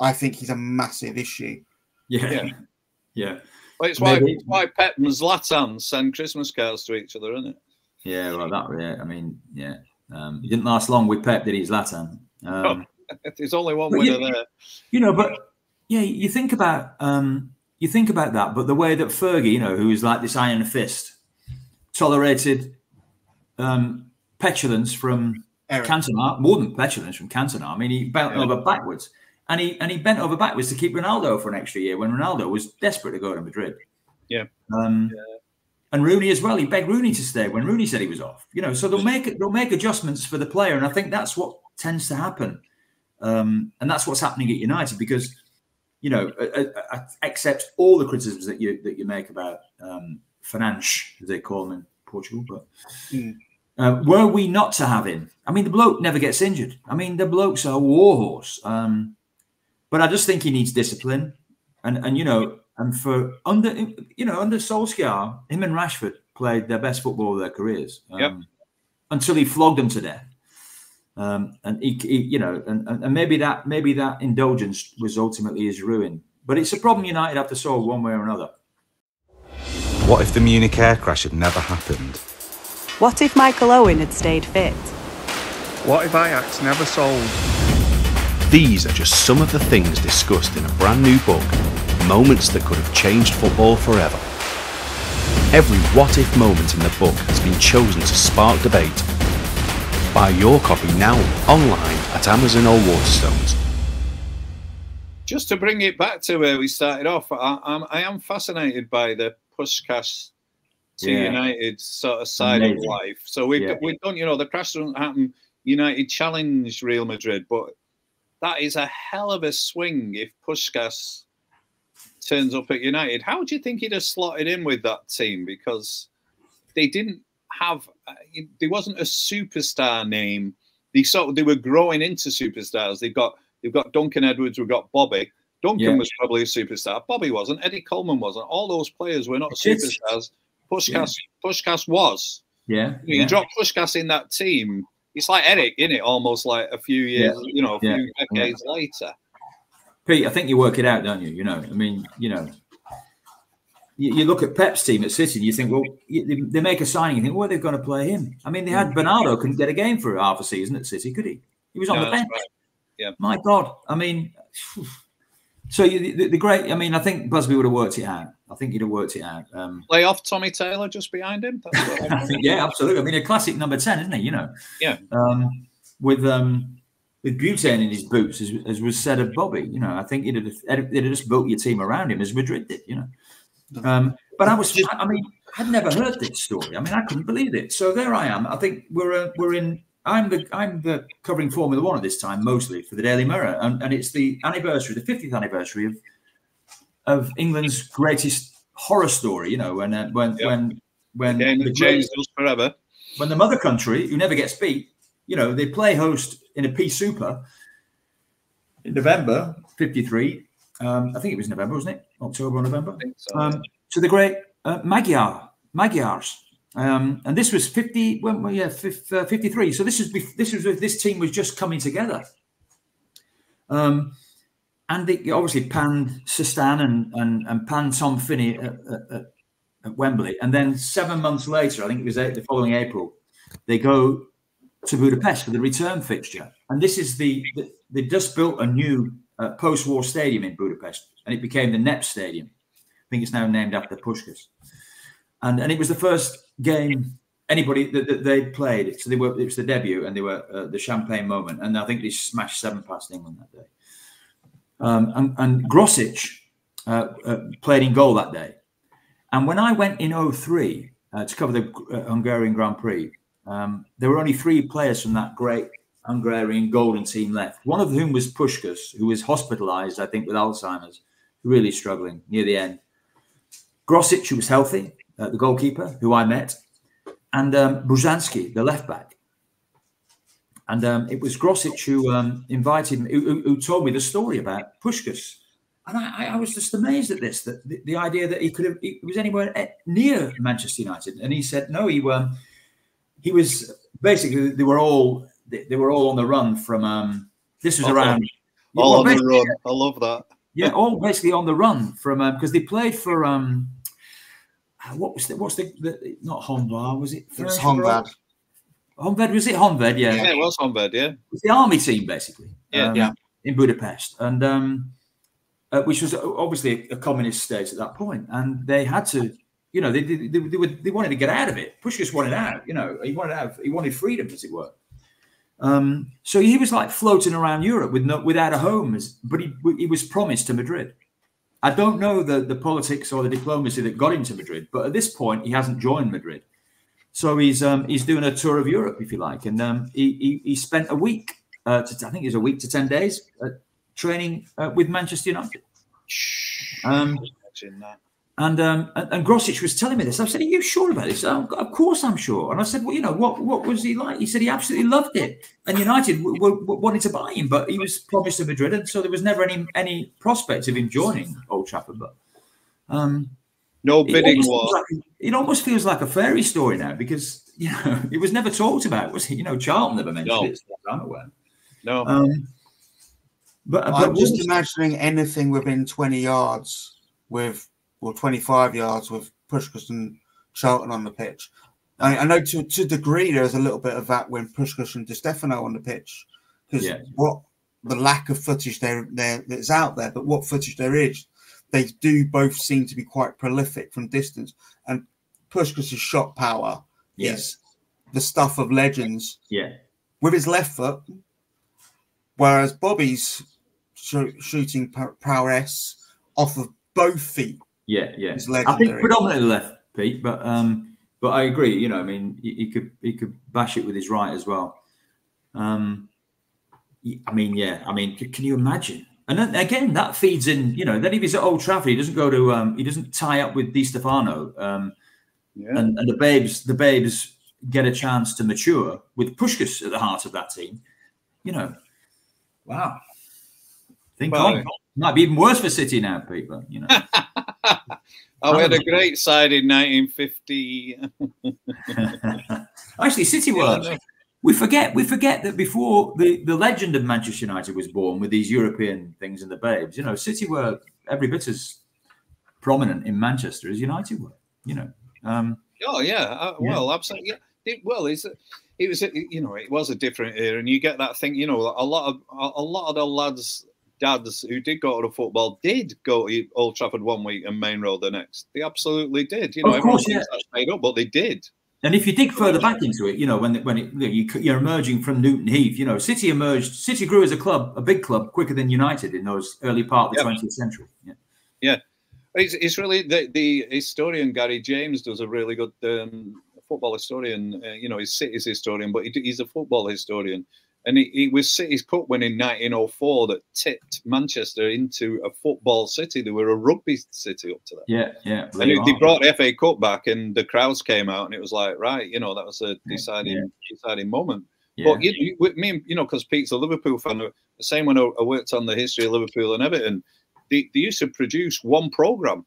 S2: I think he's a massive issue.
S3: Yeah, yeah. yeah.
S1: Well, it's why, it's why Pep and Zlatan send Christmas cards to each other, isn't it?
S3: Yeah, well, that yeah. I mean, yeah. Um, he didn't last long with Pep, did he, Zlatan? Um,
S1: There's only one winner you, there.
S3: You know, but yeah, you think about um, you think about that, but the way that Fergie, you know, who is like this iron fist, tolerated um, petulance from Eric. Cantona, more than petulance from Cantona. I mean, he bent yeah. over backwards, and he and he bent over backwards to keep Ronaldo for an extra year when Ronaldo was desperate to go to Madrid.
S1: Yeah.
S3: Um, yeah. And Rooney as well. He begged Rooney to stay when Rooney said he was off. You know, so they'll make they'll make adjustments for the player, and I think that's what tends to happen Um, and that's what's happening at United because, you know, I, I accept all the criticisms that you that you make about um, Fernandes, as they call him in Portugal. But mm. uh, were we not to have him, I mean, the bloke never gets injured. I mean, the bloke's a warhorse. Um, but I just think he needs discipline, and and you know, and for under you know under Solskjaer, him and Rashford played their best football of their careers. Um,
S1: yep.
S3: Until he flogged them to death. Um, and he, he, you know, and, and maybe that maybe that indulgence was ultimately his ruin. But it's a problem United have to solve one way or another.
S4: What if the Munich air crash had never happened?
S5: What if Michael Owen had stayed fit?
S6: What if Ajax never sold?
S4: These are just some of the things discussed in a brand new book, Moments that could have changed football forever. Every what if moment in the book has been chosen to spark debate Buy your copy now online at Amazon or Waterstones.
S1: Just to bring it back to where we started off, I, I'm, I am fascinated by the Puskas to yeah. United sort of side Amazing. of life. So we've, yeah. we've done, you know, the crash doesn't happen. United challenged Real Madrid, but that is a hell of a swing if Puskas turns up at United. How do you think he'd have slotted in with that team? Because they didn't have uh, there wasn't a superstar name. They sort of, they were growing into superstars. They've got they've got Duncan Edwards, we've got Bobby. Duncan yeah. was probably a superstar. Bobby wasn't. Eddie Colman wasn't. All those players were not superstars. Puskas yeah. Puskas was.
S3: Yeah.
S1: You,
S3: yeah.
S1: drop Puskas in that team. It's like Eric, isn't it? Almost like a few years, you know, a few decades later.
S3: Pete, I think you work it out, don't you? You know, I mean, you know, you, you, look at Pep's team at City and you think, well, you, they make a signing. You think, well, they're going to play him. I mean, they had mm. Bernardo couldn't get a game for half a season at City, could he? He was on no, the bench. Right.
S1: Yeah.
S3: My God. I mean, so you, the, the, great. I mean, I think Busby would have worked it out. I think he'd have worked it out. Um,
S1: Play off Tommy Taylor just behind him.
S3: yeah, absolutely. I mean, a classic number ten, isn't he? You know.
S1: Yeah.
S3: Um, with um, with butane in his boots, as, as, was said of Bobby. You know, I think he'd have, he'd have just built your team around him as Madrid did. You know. Um, but I was, I mean, I'd never heard this story. I mean, I couldn't believe it. So there I am. I think we're uh, we're in. I'm the I'm the covering Formula One at this time mostly for the Daily Mirror, and, and it's the anniversary, the 50th anniversary of of England's greatest horror story. You know, when uh, when yep. when when
S1: the James forever.
S3: When the mother country, who never gets beat, you know, they play host in a P Super in November '53 um, I think it was November, wasn't it? October or November. So, um, to the great uh, Magyar, Magyars. Um, and this was 50, when, well, yeah, 50, uh, 53. So this is this was this team was just coming together. Um, and they obviously panned Sistan and, and, and panned Tom Finney at, at, at, Wembley. And then seven months later, I think it was the following April, they go to Budapest for the return fixture. And this is the, the they just built a new uh, post-war stadium in Budapest, and it became the NEP Stadium. I think it's now named after Puskas. And and it was the first game anybody that, that they played. So they were it was the debut, and they were uh, the champagne moment. And I think they smashed seven past England that day. Um, and, and Grosics uh, uh, played in goal that day. And when I went in 03 uh, to cover the uh, Hungarian Grand Prix, um, there were only three players from that great Hungarian golden team left. One of whom was Puskas, who was hospitalized, I think, with Alzheimer's, really struggling near the end. Grosics, who was healthy, uh, the goalkeeper, who I met, and um, the left back. And um, it was Grosics who um, invited me, who, who, told me the story about Puskas. And I, I was just amazed at this, that the, the, idea that he could have, he was anywhere near Manchester United. And he said, no, he, um, he was basically, they were all they, they, were all on the run from. Um, this was around.
S1: All on the run. I love that.
S3: Yeah, all basically on the run from because um, they played for um, uh, what was the what's the, the not Honvar was it?
S2: It was Honved.
S3: Honved was it Honved?
S1: Yeah. yeah, it was Honved. Yeah,
S3: it was the army team basically.
S1: Yeah, um, yeah.
S3: In Budapest, and um, uh, which was obviously a, a, communist state at that point, and they had to, you know, they they, they, they, were, they wanted to get out of it. Puskas wanted out. You know, he wanted out. He wanted freedom, as it were. Um, so he was like floating around Europe with no, without a home, but he, he was promised to Madrid. I don't know the, the politics or the diplomacy that got him to Madrid, but at this point, he hasn't joined Madrid. So he's um, he's doing a tour of Europe, if you like, and um, he, he, he spent a week uh, to, I think it was a week to ten days uh, training uh, with Manchester United. Um. And um, and, and Grosics was telling me this. I said, "Are you sure about this?" "Oh, of course, I'm sure. And I said, "Well, you know, what what was he like?" He said he absolutely loved it, and United w- w- wanted to buy him, but he was promised to Madrid, and so there was never any any prospect of him joining Old Trafford. But um,
S1: No bidding
S3: almost,
S1: war.
S3: like, it almost feels like a fairy story now because you know it was never talked about, was it? You know, Charlton never mentioned
S1: No.
S3: it. As far as I'm aware.
S1: No.
S3: Um, but, but
S2: I'm just imagining anything within 20 yards with, or 25 yards with Puskas and Charlton on the pitch. I, I know to, to a degree there's a little bit of that when Puskas and Di Stefano on the pitch because
S3: Yeah.
S2: what the lack of footage there, there that's out there, but what footage there is, they do both seem to be quite prolific from distance. And Puskas' shot power
S3: Yeah.
S2: is the stuff of legends
S3: yeah,
S2: with his left foot, whereas Bobby's sh- shooting prowess off of both feet
S3: yeah, yeah. I think predominantly left, Pete, but um, but I agree. You know, I mean, he, he could he could bash it with his right as well. Um, I mean, yeah. I mean, can you imagine? And then again, that feeds in. You know, then if he's at Old Trafford, he doesn't go to um, he doesn't tie up with Di Stefano, um,
S1: yeah.
S3: and, and the babes the babes get a chance to mature with Puskas at the heart of that team. You know, wow. Think
S1: Well,
S3: on. Might be even worse for City now, Pete. But you know.
S1: oh, we had a great side in 1950.
S3: Actually, City were. We forget we forget that before the, the legend of Manchester United was born with these European things and the babes, you know, City were every bit as prominent in Manchester as United were. You know, um,
S1: Oh yeah, uh,
S3: Yeah.
S1: well, absolutely. Yeah. It, well, it's it was a- you know it was a different era, and you get that thing. You know, a lot of a, a lot of the lads, dads who did go to the football did go to Old Trafford one week and Maine Road the next. They absolutely did. You know,
S3: Of course,
S1: thinks that's made up, but they did.
S3: and if you dig further back into it, you know, when when it, you, you're emerging from Newton Heath, you know, City emerged. City grew as a club, a big club, quicker than United in those early part of the
S1: Yeah.
S3: 20th century. Yeah.
S1: It's, it's really the, the historian Gary James does a really good um, football historian. Uh, you know, he's City's historian, but he, he's a football historian. And it, he was City's Cup win in 1904 that tipped Manchester into a football city. They were a rugby city up to that.
S3: Yeah, yeah.
S1: And they, they brought the FA Cup back, and the crowds came out, and it was like, right, you know, that was a deciding,
S3: yeah.
S1: deciding moment.
S3: yeah.
S1: But you, you, with me, you know, because Pete's a Liverpool fan, the same when I, I worked on the history of Liverpool and Everton, they, they used to produce one program.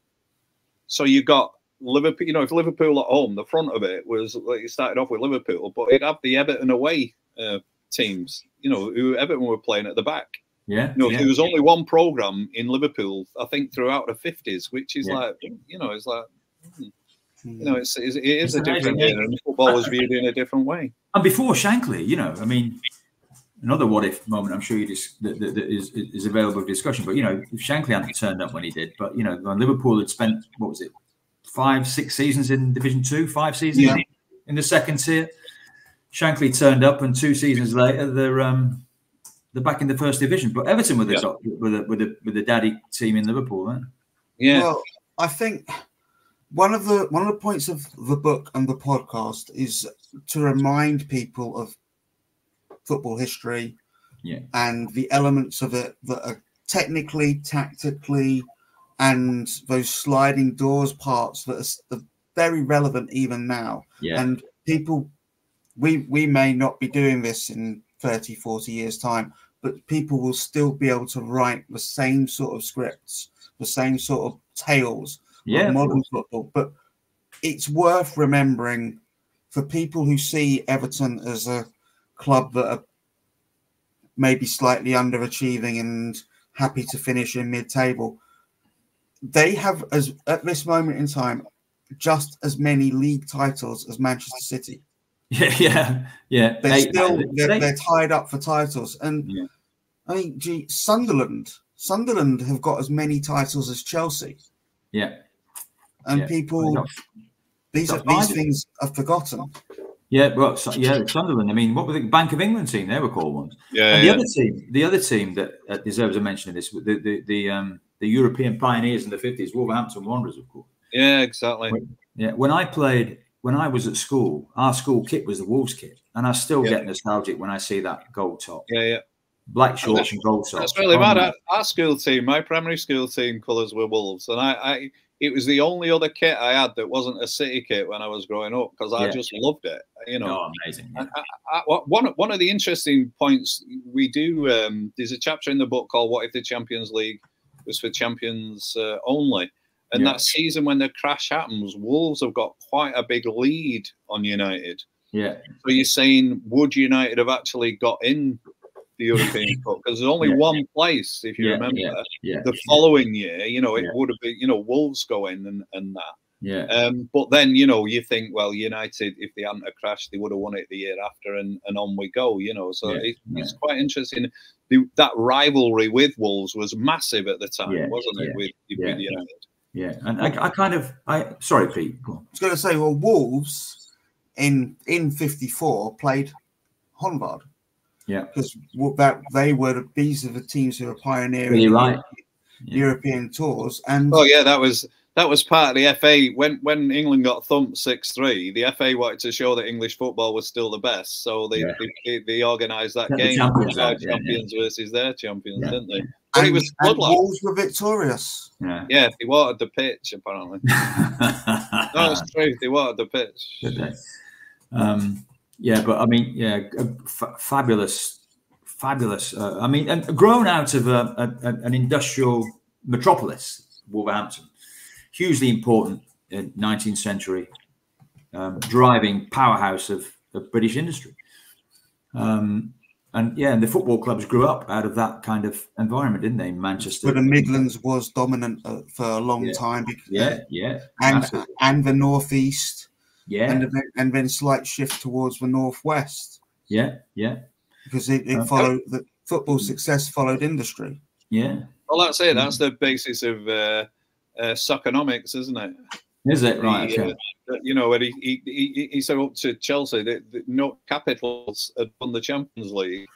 S1: So you got Liverpool, you know, if Liverpool at home, the front of it was like it started off with Liverpool, but it'd have the Everton away uh, teams, you know, who Everton were playing at the back.
S3: yeah,
S1: You know,
S3: yeah.
S1: there was only one program in Liverpool, I think, throughout the 50s, which is
S3: Yeah.
S1: like, you know, it's like,
S2: Hmm.
S1: you know, it's, it's, it is
S3: It's
S1: a different
S3: amazing,
S1: era, and football was viewed in a different way.
S3: And before Shankly, you know, I mean, another what if moment, I'm sure you just that, that, that is, is available for discussion. But you know, if Shankly hadn't turned up when he did, but you know, when Liverpool had spent what was it, five, six seasons in Division Two, five seasons
S2: Yeah.
S3: in the second tier. Shankly turned up, and two seasons later, they're um, they're back in the first division. But Everton were the
S1: Yeah.
S3: top with the with the with the daddy team in Liverpool. Then.
S1: Yeah.
S2: Well, I think one of the one of the points of the book and the podcast is to remind people of football history
S3: Yeah.
S2: and the elements of it that are technically, tactically, and those sliding doors parts that are are very relevant even now.
S3: Yeah.
S2: And people, we we may not be doing this in 30, 40 years' time, but people will still be able to write the same sort of scripts, the same sort of tales
S3: yeah.
S2: of modern football. But it's worth remembering for people who see Everton as a club that are maybe slightly underachieving and happy to finish in mid-table. They have as at this moment in time just as many league titles as Manchester City.
S3: Yeah. Yeah. Yeah.
S2: They're
S3: Eight-
S2: still they're,
S3: eight-
S2: they're tied up for titles. And
S3: Yeah.
S2: I mean, gee, Sunderland, Sunderland have got as many titles as Chelsea.
S3: yeah.
S2: And
S3: Yeah.
S2: people these are
S3: Got
S2: these
S3: five.
S2: things are forgotten.
S3: Yeah, well, so- yeah, Sunderland. I mean, what were the Bank of England team? They were called ones.
S1: Yeah.
S3: and the
S1: yeah.
S3: other team, the other team that uh, deserves a mention in this, the the the, um, the European pioneers in the fifties, Wolverhampton Wanderers, of course.
S1: Yeah, exactly.
S3: Yeah, when I played when I was at school, our school kit was the Wolves kit, and I still
S1: Yeah.
S3: get nostalgic when I see that gold top,
S1: Yeah, yeah.
S3: black shorts and gold socks.
S1: That's really bad. Our, our school team, my primary school team colours were Wolves, and I, I, it was the only other kit I had that wasn't a City kit when I was growing up because I
S3: Yeah.
S1: just loved it. You know,
S3: Oh, amazing!
S1: I, I- one one of the interesting points we do. Um, there's a chapter in the book called "What if the Champions League was for champions uh, only?" And
S3: Yeah.
S1: that season when the crash happens, Wolves have got quite a big lead on United.
S3: Yeah,
S1: So you're saying would United have actually got in the European Cup? Because there's only
S3: Yeah.
S1: one place, if you
S3: Yeah,
S1: remember. The following year, you know, it would have been, you know, Wolves go in and, and that.
S3: yeah,
S1: Um, but then, you know, you think, well, United, if they hadn't crashed, they would have won it the year after, and, and on we go, you know. So
S3: Yeah,
S1: it,
S3: yeah.
S1: it's quite interesting. The, that rivalry with Wolves was massive at the time,
S3: Yeah,
S1: wasn't it? With, with United.
S3: Yeah. And I, I kind of, I sorry, Pete. Go on.
S2: I was going to say, well, Wolves in in '54 played Honvard.
S3: Yeah.
S2: because that they were the, these are the teams who are pioneering
S3: You're
S2: the
S3: right. Yeah.
S2: European tours, and
S1: Oh yeah, that was that was part of the FA when when England got thumped six three. The FA wanted to show that English football was still the best, so they
S3: Yeah.
S1: they, they, they organised that
S3: Yeah, the
S1: game,
S3: champions
S1: our
S3: out, yeah, yeah.
S1: versus their champions,
S3: Yeah.
S1: didn't they? But it
S2: and,
S1: was
S2: and
S1: floodlight.
S2: Wolves were victorious.
S3: Yeah.
S1: Yeah, they watered the pitch apparently. No, it's true. They watered the pitch.
S3: Um, yeah, but I mean, yeah, a f- fabulous, fabulous. Uh, I mean, and grown out of a, a, an industrial metropolis, Wolverhampton, hugely important in 19th century, um, driving powerhouse of, of British industry. Um, and yeah, and the football clubs grew up out of that kind of environment, didn't they? Manchester,
S2: But the Midlands was dominant uh, for a long
S3: Yeah.
S2: time, because,
S3: yeah, yeah,
S2: and
S3: absolutely.
S2: and the northeast,
S3: yeah,
S2: and then, and then slight shift towards the northwest
S3: yeah, yeah,
S2: because it, it
S3: Okay.
S2: followed the football success followed industry.
S3: yeah.
S1: Well, that's it. That's the basis of uh, uh, Soccernomics, isn't it?
S3: Is it right?
S1: The,
S3: Okay.
S1: uh, you know, when he he, he, he said up to Chelsea that, that no capitals had won the Champions League.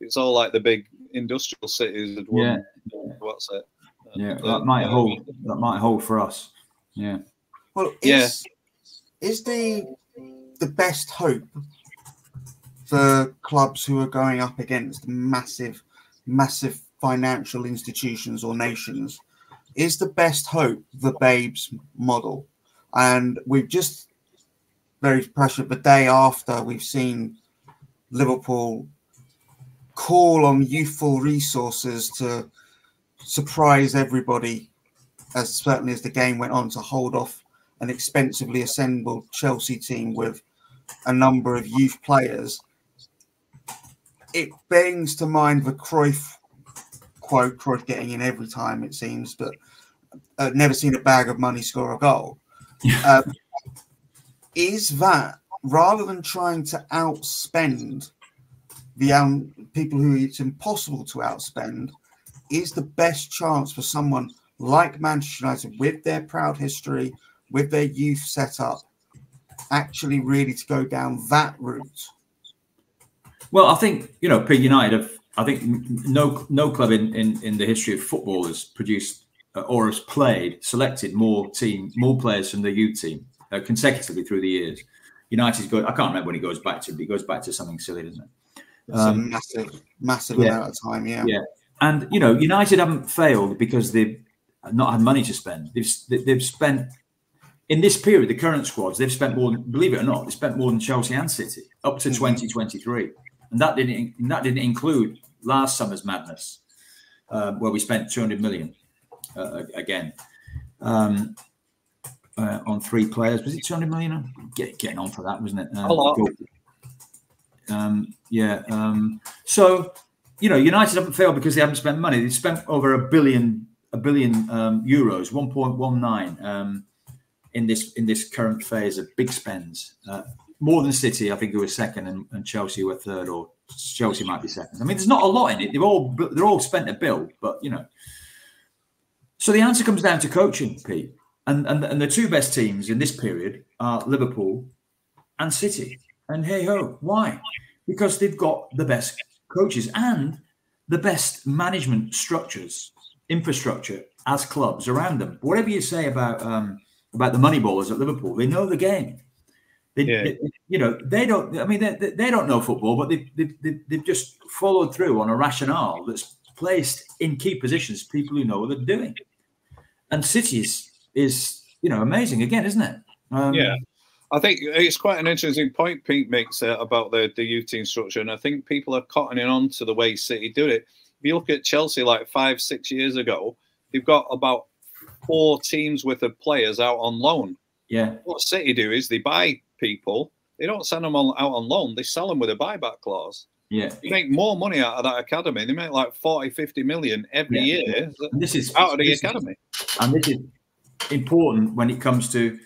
S1: It's all like the big industrial cities had won.
S3: Yeah.
S1: What's it?
S3: Yeah,
S1: Uh,
S3: that might
S1: uh,
S3: hold. That might hold for us. Yeah.
S2: Well,
S1: Yeah.
S2: is, is the the best hope for clubs who are going up against massive, massive financial institutions or nations? Is the best hope the Babes model? And we've just very precious the day after we've seen Liverpool call on youthful resources to surprise everybody as certainly as the game went on to hold off an expensively assembled Chelsea team with a number of youth players, it brings to mind the Cruyff quote, Cruyff getting in every time it seems, but I've never seen a bag of money score a goal. Um, is that rather than trying to outspend the um, people who it's impossible to outspend, is the best chance for someone like Manchester United with their proud history, with their youth setup, actually really to go down that route?
S3: Well, I think you know, Pete United have. I think no no club in, in, in the history of football has produced uh, or has played selected more team more players from the youth team uh, consecutively through the years. United's got. I can't remember when he goes back to, but he goes back to something silly, doesn't it?
S2: It's a
S3: Um,
S2: massive, massive
S3: yeah.
S2: amount of time. Yeah.
S3: Yeah. And you know, United haven't failed because they've not had money to spend. They've they've spent in this period, the current squads, they've spent more than believe it or not, they spent more than Chelsea and City up to
S2: Mhm.
S3: 2023. And that didn't and that didn't include last summer's madness, um, where we spent 200 million uh, again. Um, uh, on three players, was it 200 million? Get, getting on for that, wasn't it? Um,
S1: A lot.
S3: Um, yeah. Um, so you know, United haven't failed because they haven't spent money. They spent over a billion, a billion um, euros, one point one nine, um, in this in this current phase of big spends. Uh, more than City, I think, who were second, and, and Chelsea were third, or Chelsea might be second. I mean, there's not a lot in it. They've all they're all spent a bill, but you know. So the answer comes down to coaching, Pete, and and and the two best teams in this period are Liverpool and City. And hey ho, why? Because they've got the best coaches and the best management structures, infrastructure as clubs around them. Whatever you say about um, about the money ballers at Liverpool, they know the game. They, yeah. they, you know, they don't. I mean, they, they don't know football, but they, they, they've just followed through on a rationale that's placed in key positions people who know what they're doing. And City is, is you know, amazing again, isn't it?
S1: Um, yeah. I think it's quite an interesting point Pete makes uh, about the, the youth team structure. And I think people are cottoning on to the way City do it. If you look at Chelsea like five, six years ago, they've got about four teams worth of players out on loan.
S3: Yeah.
S1: What City do is they buy people. They don't send them on, out on loan. They sell them with a buyback clause.
S3: Yeah.
S1: You make more money out of that academy. They make like 40, 50 million every yeah. year.
S3: And this is
S1: out of the academy.
S3: Is, and this is important when it comes to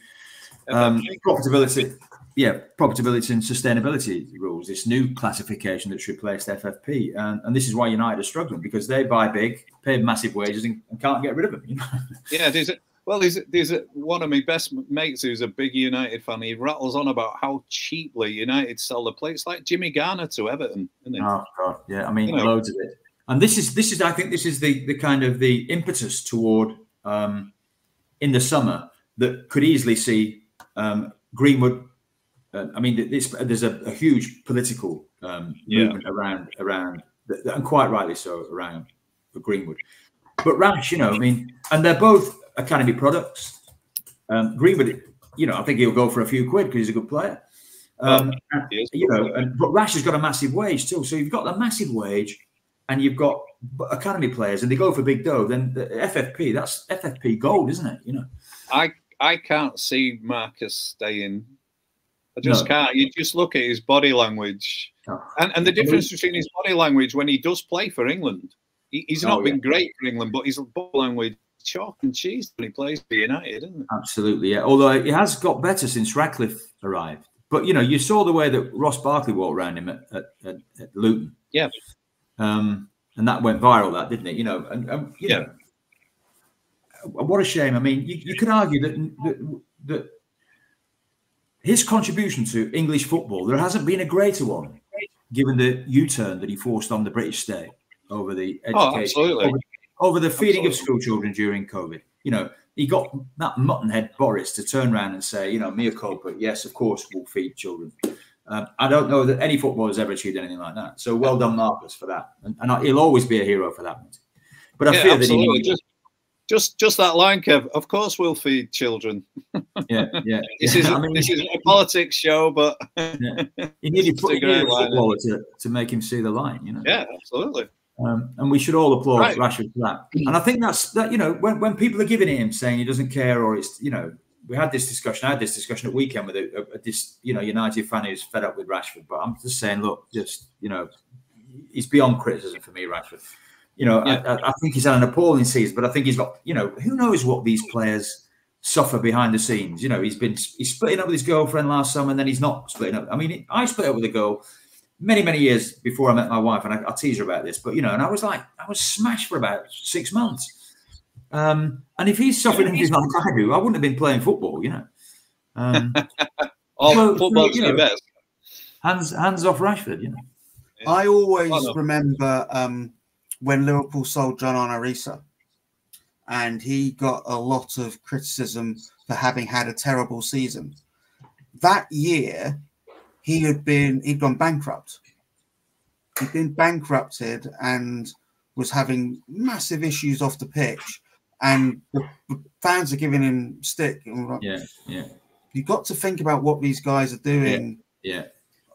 S3: um, profitability. Yeah, profitability and sustainability rules. This new classification that's replaced FFP, and, and this is why United are struggling because they buy big, pay massive wages, and, and can't get rid of them. You know?
S1: Yeah, there's a, well, there's there's a, one of my best mates who's a big United fan. He rattles on about how cheaply United sell the plates, like Jimmy Garner to Everton.
S3: Oh God, yeah. I mean, you know, loads of it. And this is this is I think this is the the kind of the impetus toward um, in the summer that could easily see um, Greenwood. Uh, I mean, this, there's a, a huge political um, yeah. movement around around, and quite rightly so around Greenwood. But Rash, you know, I mean, and they're both academy products. Um, Greenwood, you know, I think he'll go for a few quid because he's a good player. Um, and, you know, and, but Rash has got a massive wage too. So you've got the massive wage, and you've got academy players, and they go for big dough. Then the FFP, that's FFP gold, isn't it? You know,
S1: I I can't see Marcus staying. I just no. can't. You just look at his body language, oh. and and the difference between his body language when he does play for England. He, he's not oh, been great for England, but his body language chalk and cheese when he plays for United, isn't it?
S3: Absolutely, yeah. Although it has got better since Ratcliffe arrived. But you know, you saw the way that Ross Barkley walked around him at, at, at, at Luton.
S1: Yeah.
S3: Um, and that went viral, that didn't it? You know, and, and you yeah. know, what a shame. I mean, you, you could argue that, that, that his contribution to English football, there hasn't been a greater one, given the U-turn that he forced on the British state over the
S1: oh, education, oh,
S3: over, over, the feeding Absolutely. of school children during COVID. You know, he got that muttonhead Boris to turn around and say, you know, mea culpa, yes, of course, we'll feed children. Um, I don't know that any footballer has ever achieved anything like that. So well done, Marcus, for that. And, and he'll always be a hero for that. But I yeah, feel absolutely. that he
S1: just, just just that line, Kev. Of course, we'll feed children.
S3: yeah, yeah.
S1: this is I mean, this is a politics show, but
S3: yeah. you need to put a footballer to, to make him see the line. You know.
S1: Yeah, absolutely.
S3: Um, and we should all applaud right. Rashford for that. And I think that's that. You know, when, when people are giving him saying he doesn't care or it's you know, we had this discussion. I had this discussion at weekend with a, a, a this you know United fan who's fed up with Rashford. But I'm just saying, look, just you know, he's beyond criticism for me, Rashford. You know, yeah. I, I, think he's had an appalling season, but I think he's got, you know, who knows what these players suffer behind the scenes. You know, he's been he's splitting up with his girlfriend last summer, and then he's not splitting up. I mean, I split up with a girl many many years before I met my wife, and I, will tease her about this. But you know, and I was like, I was smashed for about six months. Um, and if he's suffering anything like I do, I wouldn't have been playing football. You know. Um,
S1: oh, so, football's so, you know, best.
S3: Hands hands off Rashford. You know.
S2: I always remember. Um, when Liverpool sold John Arne Riise, and he got a lot of criticism for having had a terrible season. That year, he had been he'd gone bankrupt. He'd been bankrupted and was having massive issues off the pitch, and the, fans are giving him stick.
S3: Yeah, yeah.
S2: You got to think about what these guys are doing.
S3: Yeah. yeah.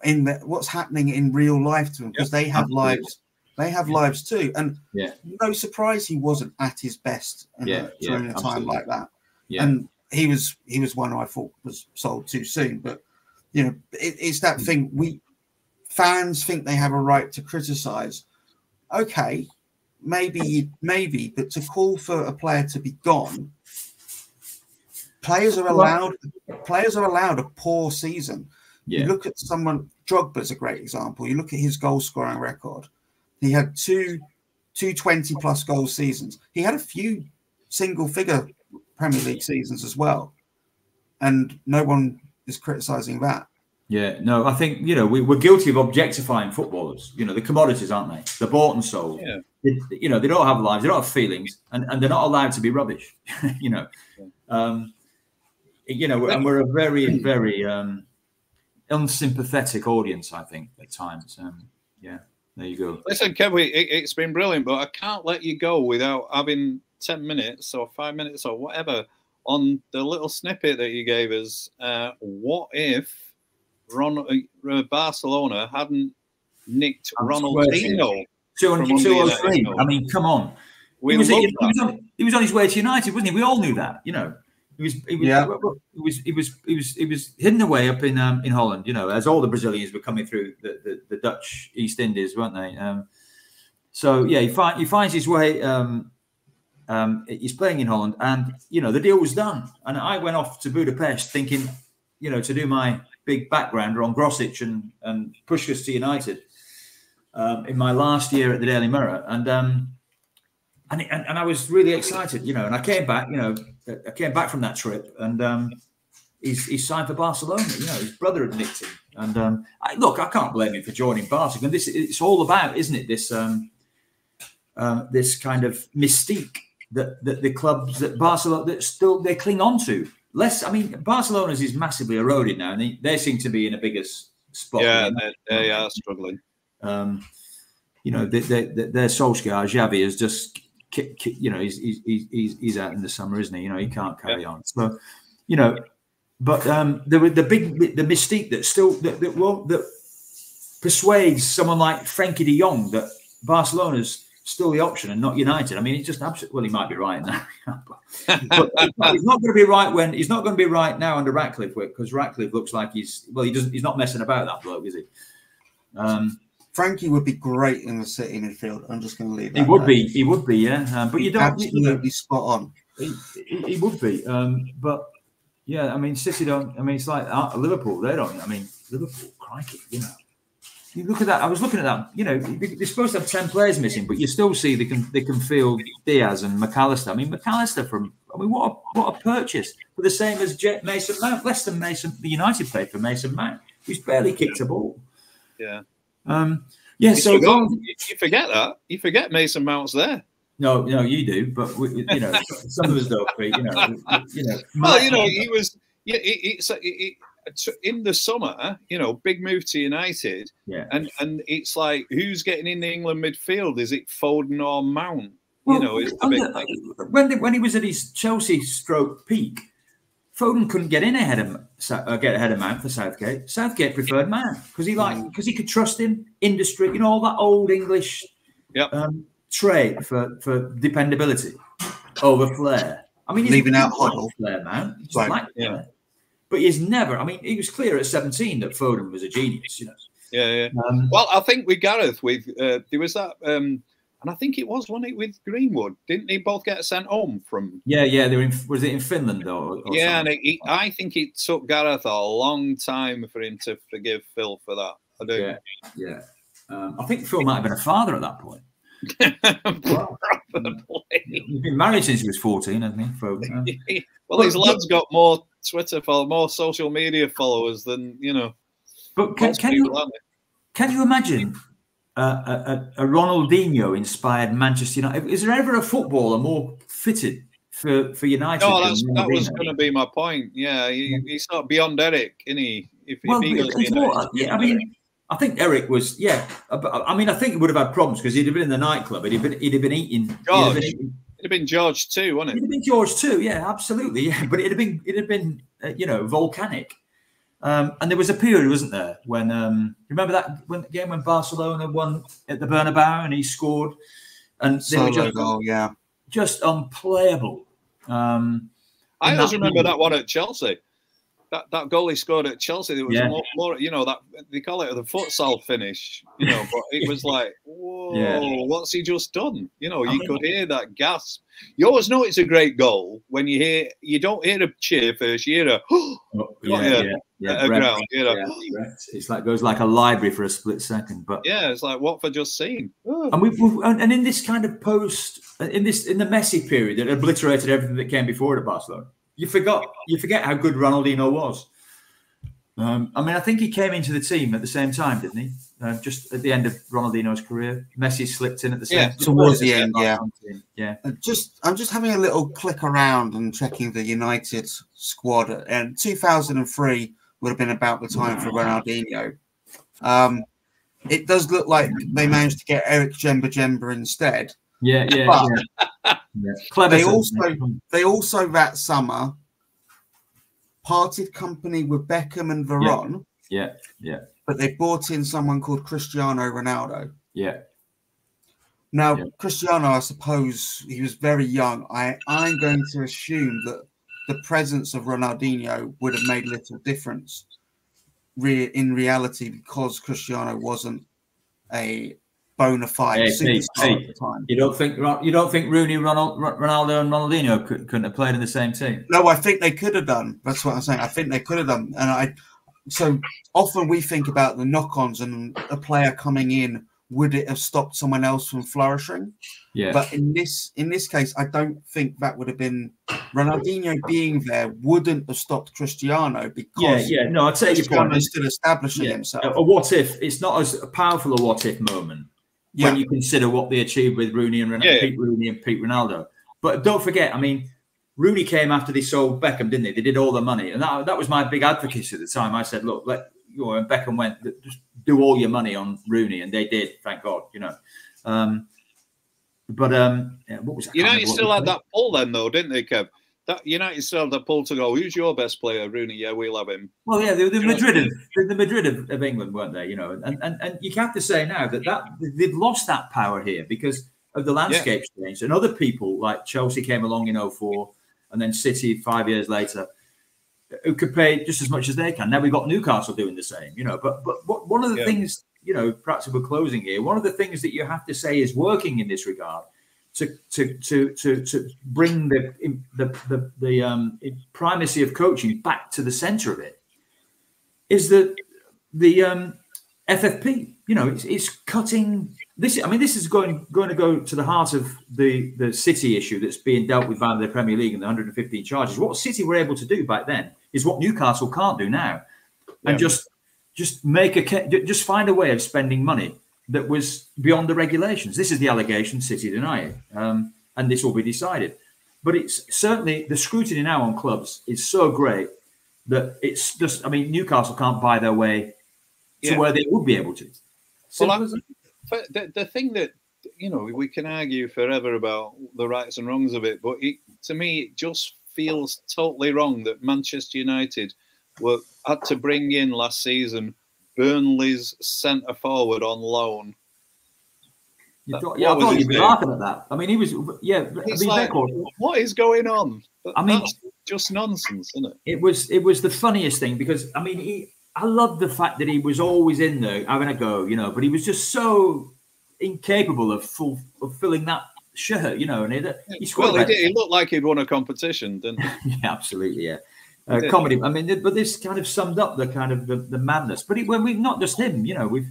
S2: In the, what's happening in real life to them because they have absolutely. lives they have lives too, and
S3: yeah,
S2: no surprise he wasn't at his best
S3: yeah,
S2: a, during
S3: yeah,
S2: a time like that.
S3: Yeah.
S2: And he was he was one I thought was sold too soon. But you know, it, it's that thing we fans think they have a right to criticize. Okay, maybe maybe, but to call for a player to be gone, players are allowed players are allowed a poor season.
S3: Yeah.
S2: You look at someone Drogba's a great example. You look at his goal scoring record. He had two two 20 plus goal seasons. He had a few single figure Premier League seasons as well. And no one is criticizing that.
S3: Yeah, no, I think, you know, we, are guilty of objectifying footballers. You know, the commodities, aren't they? They're bought and sold.
S1: Yeah.
S3: They, you know, they don't have lives, they don't have feelings, and, and they're not allowed to be rubbish, you know. Um, you know, and we're a very, very um, unsympathetic audience. I think at times. Um, yeah, there you go.
S1: Listen, Kevin, it, has been brilliant, but I can't let you go without having ten minutes or five minutes or whatever on the little snippet that you gave us. Uh, what if Ron, uh, Barcelona hadn't nicked Ronaldinho?
S3: Two hundred two or three. I mean, come on.
S1: We
S3: he, was,
S1: he,
S3: he, was on, he was on his way to United, wasn't he? We all knew that, you know. He was, he was,
S2: Yeah.
S3: he was, he was, he was, he was hidden away up in um, in Holland, you know, as all the Brazilians were coming through the, the, the Dutch East Indies, weren't they? Um, so yeah, he, find, he finds his way. Um, um, he's playing in Holland, and you know the deal was done. And I went off to Budapest thinking, you know, to do my big backgrounder on Grosics and and Puskas to United um, in my last year at the Daily Mirror, and um, and, and and I was really excited, you know. And I came back, you know, I came back from that trip, and um, he's he's signed for Barcelona. You know, his brother had nicked him, and um, I, look, I can't blame him for joining Barcelona. This it's all about, isn't it? This um, um, this kind of mystique that that the clubs that Barcelona that still they cling on to. Less, I mean, Barcelona's is massively eroded now, and they, they seem to be in a bigger spot.
S1: Yeah, they, they are struggling.
S3: um, you know, they, they, they, their Solskjaer, Xavi is just, you know, he's, he's, he's, he's out in the summer, isn't he? You know, he can't carry on. So, you know, but um, the the big the mystique that still that that, won't, that persuades someone like Frankie De Jong that Barcelona's still the option and not United. I mean, it's just absolutely. Well, he might be right now, but he's not going to be right when he's not going to be right now under Ratcliffe because Ratcliffe looks like he's well, he doesn't. He's not messing about that bloke, is he? Um,
S2: Frankie would be great in the city midfield. I'm just going to leave that.
S3: He would
S2: there.
S3: be, he would be, yeah. Um, but you don't, you
S2: absolutely spot on.
S3: he, he, he would be. Um, but yeah, I mean, City don't. I mean, it's like uh, Liverpool. They don't. I mean, Liverpool, crikey, you know. You look at that. I was looking at that. You know, they're supposed to have ten players missing, but you still see they can they can field Diaz and Mac Allister. I mean, Mac Allister from. I mean, what a, what a purchase for the same as Jet Mason Mount. Less than Mason. The United paid for Mason Mount. He's barely kicked a ball.
S1: Yeah.
S3: Um, yeah.
S1: You,
S3: So
S1: forgot- you forget that. You forget Mason Mount's there.
S3: No, no, you do, but we, you know, some of us don't. Pete, You know, you know.
S1: Well, you know, he was. Yeah, it, it's it, it, in the summer. You know, big move to United,
S3: yeah.
S1: and and it's like who's getting in the England midfield? Is it Foden or Mount?
S3: Well,
S1: you know, it's the big
S3: under-
S1: thing.
S3: when they, when he was at his Chelsea stroke peak, Foden couldn't get in ahead of Sa- uh, get ahead of Mount for Southgate. Southgate preferred Mount because he liked because he could trust him. Industry, you know, all that old English
S1: Yep.
S3: um, trait for for dependability over flair. I mean, he's
S2: Leaving out
S3: he's
S2: Hoddle.
S3: flair, man. He's
S2: Right,
S3: like
S1: yeah.
S3: Flair. But he's never. I mean, he was clear at seventeen that Foden was a genius. You know.
S1: Yeah, yeah.
S3: Um,
S1: Well, I think with Gareth, with uh, there was that, um, and I think it was one it with Greenwood. Didn't they both get sent home from?
S3: yeah, yeah. They were in, was it in Finland though? or
S1: yeah, and it, it, I think it took Gareth a long time for him to forgive Phil for that. I do.
S3: Yeah, yeah. Um, I think Phil might have been a father at that point.
S1: Probably.
S3: He's been married since he was 14, hasn't he? Foden? Uh,
S1: well, his lad's got more Twitter follow, more social media followers than you know.
S3: but can, can
S1: people,
S3: you can you imagine uh, a, a, Ronaldinho inspired Manchester United? Is there ever a footballer more fitted for, for United?
S1: No, that's, that was going to be my point. Yeah, he, he's not beyond Eric, isn't he? If,
S3: Well,
S1: if he goes United,
S3: yeah, I mean, I think Eric was, yeah. I mean, I think he would have had problems because he'd have been in the nightclub. He'd have been, he'd have been eating.
S1: George.
S3: Been eating
S1: it'd have been George too, wouldn't it?
S3: It'd have been George too, yeah, absolutely, yeah. But it'd have been it'd have been uh, you know volcanic. Um, and there was a period, wasn't there, when um, remember that when game when Barcelona won at the Bernabeu and he scored, and they were just
S2: goal, yeah.
S3: just unplayable. Um,
S1: I
S3: in
S1: always remember that one at Chelsea. That that goal he scored at Chelsea, there was
S3: Yeah.
S1: more, more, you know, that they call it the futsal finish, you know, but it was like, whoa,
S3: Yeah.
S1: what's he just done? You know, you could hear that gasp. You always know it's a great goal when you hear, you don't hear a cheer first, you hear a,
S3: oh,
S1: yeah,
S3: yeah, yeah, yeah,
S1: a
S3: Brett,
S1: ground, you know.
S3: It's like goes like a library for a split second, but
S1: Yeah, it's like what for just seen. Oh.
S3: and we've, we've and and in this kind of post in this in the messy period that obliterated everything that came before it at Barcelona, you forgot you forget how good Ronaldinho was. Um, I mean, I think he came into the team at the same time, didn't he? Uh, just at the end of Ronaldinho's career, Messi slipped in at the same
S1: Yeah,
S2: towards the end, yeah.
S3: yeah.
S2: Just, I'm just having a little click around and checking the United squad. And 2003 would have been about the time for Ronaldinho. Um, it does look like they managed to get Eric Djemba-Djemba instead.
S3: Yeah, yeah,
S2: But
S3: yeah. yeah. Clever.
S2: they also they also that summer parted company with Beckham and Veron,
S3: Yeah, yeah,
S2: but they brought in someone called Cristiano Ronaldo.
S3: yeah.
S2: Now,
S3: Yeah.
S2: Cristiano, I suppose he was very young. I, I'm going to assume that the presence of Ronaldinho would have made little difference re- in reality because Cristiano wasn't a bona fide
S3: Hey,
S2: superstar
S3: hey.
S2: at the time.
S3: You don't think you don't think Rooney, Ronald, Ronaldo, and Ronaldinho could, couldn't have played in the same team?
S2: No, I think they could have done. That's what I'm saying. I think they could have done. And I, so often we think about the knock ons and a player coming in. Would it have stopped someone else from flourishing?
S3: Yeah,
S2: But in this in this case, I don't think that would have been Ronaldinho being there wouldn't have stopped Cristiano because
S3: yeah. yeah. No, I take your point.
S2: still establishing
S3: Yeah.
S2: himself.
S3: A what if? It's not as powerful a what if moment
S2: Yeah,
S3: when you consider what they achieved with Rooney and Ron-
S1: Yeah.
S3: Pete Rooney and Pete Ronaldo. But don't forget, I mean, Rooney came after they sold Beckham, didn't they? They did all the money, and that, that was my big advocacy at the time. I said, look, let you know, and Beckham went, just do all your money on Rooney, and they did. Thank God, you know. Um, but um, yeah, what was I can't
S1: United still had that pull then, though, didn't they, Kev? That United still had that pull to go. Who's your best player, Rooney? Yeah, we'll have him.
S3: Well, yeah, the, the Madrid of the, the Madrid of, of England, weren't they? You know, and, and and you have to say now that that they've lost that power here because of the landscape change, and other people like Chelsea came along in 04 and then City five years later, who could pay just as much as they can. Now we've got Newcastle doing the same, you know. But but what, one of the
S1: Yeah.
S3: things, you know, perhaps if we're closing here, one of the things that you have to say is working in this regard to to to to, to bring the the the, the um, primacy of coaching back to the center of it is that the um, FFP, you know, it's, it's cutting this. I mean, this is going going to go to the heart of the the City issue that's being dealt with by the Premier League and the 115 charges. What City were able to do back then is what Newcastle can't do now, and
S1: Yeah.
S3: just just make a just find a way of spending money that was beyond the regulations. This is the allegation. City deny it, um, and this will be decided. But it's certainly the scrutiny now on clubs is so great that it's just. I mean, Newcastle can't buy their way to
S1: Yeah.
S3: where they would be able to. Simple
S1: I-
S3: as.
S1: But the, the thing that you know we can argue forever about the rights and wrongs of it, but it, to me it just feels totally wrong that Manchester United were had to bring in last season Burnley's centre forward on loan.
S3: You
S1: That-
S3: thought, yeah, I thought you'd be laughing at that. I mean, he was, yeah. Mean,
S1: like, what is going on?
S3: I mean-
S1: just nonsense, isn't it?
S3: it was it was the funniest thing because I mean, he, I love the fact that he was always in there having a go, you know, but he was just so incapable of full of filling that shirt, you know, and he, he.
S1: Well, he, did, he looked like he'd won a competition, didn't he?
S3: yeah, absolutely, yeah. Uh, comedy. I mean, but this kind of summed up the kind of the, the madness. But it, when we've not just him, you know, we've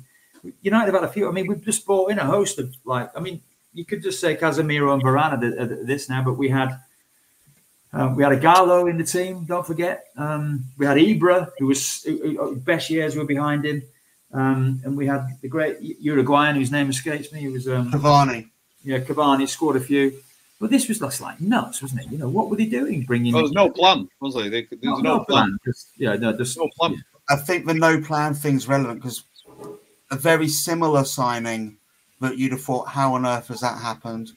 S3: United have had a few. I mean, we've just brought in a host of like. I mean, you could just say Casemiro and Varane are the- are this now, but we had um, we had Ighalo in the team. Don't forget. Um, we had Ibra, who was who, who, best years were behind him, um, and we had the great Uruguayan whose name escapes me. He was um,
S2: Cavani.
S3: yeah, Cavani scored a few. But this was just like nuts, wasn't it? You know, what were they doing? Bringing
S1: There was no plan, was there? There there was no, plan.
S3: Just- yeah, no, just
S1: No plan.
S2: I think the no plan thing's relevant because a very similar signing that you'd have thought, how on earth has that happened?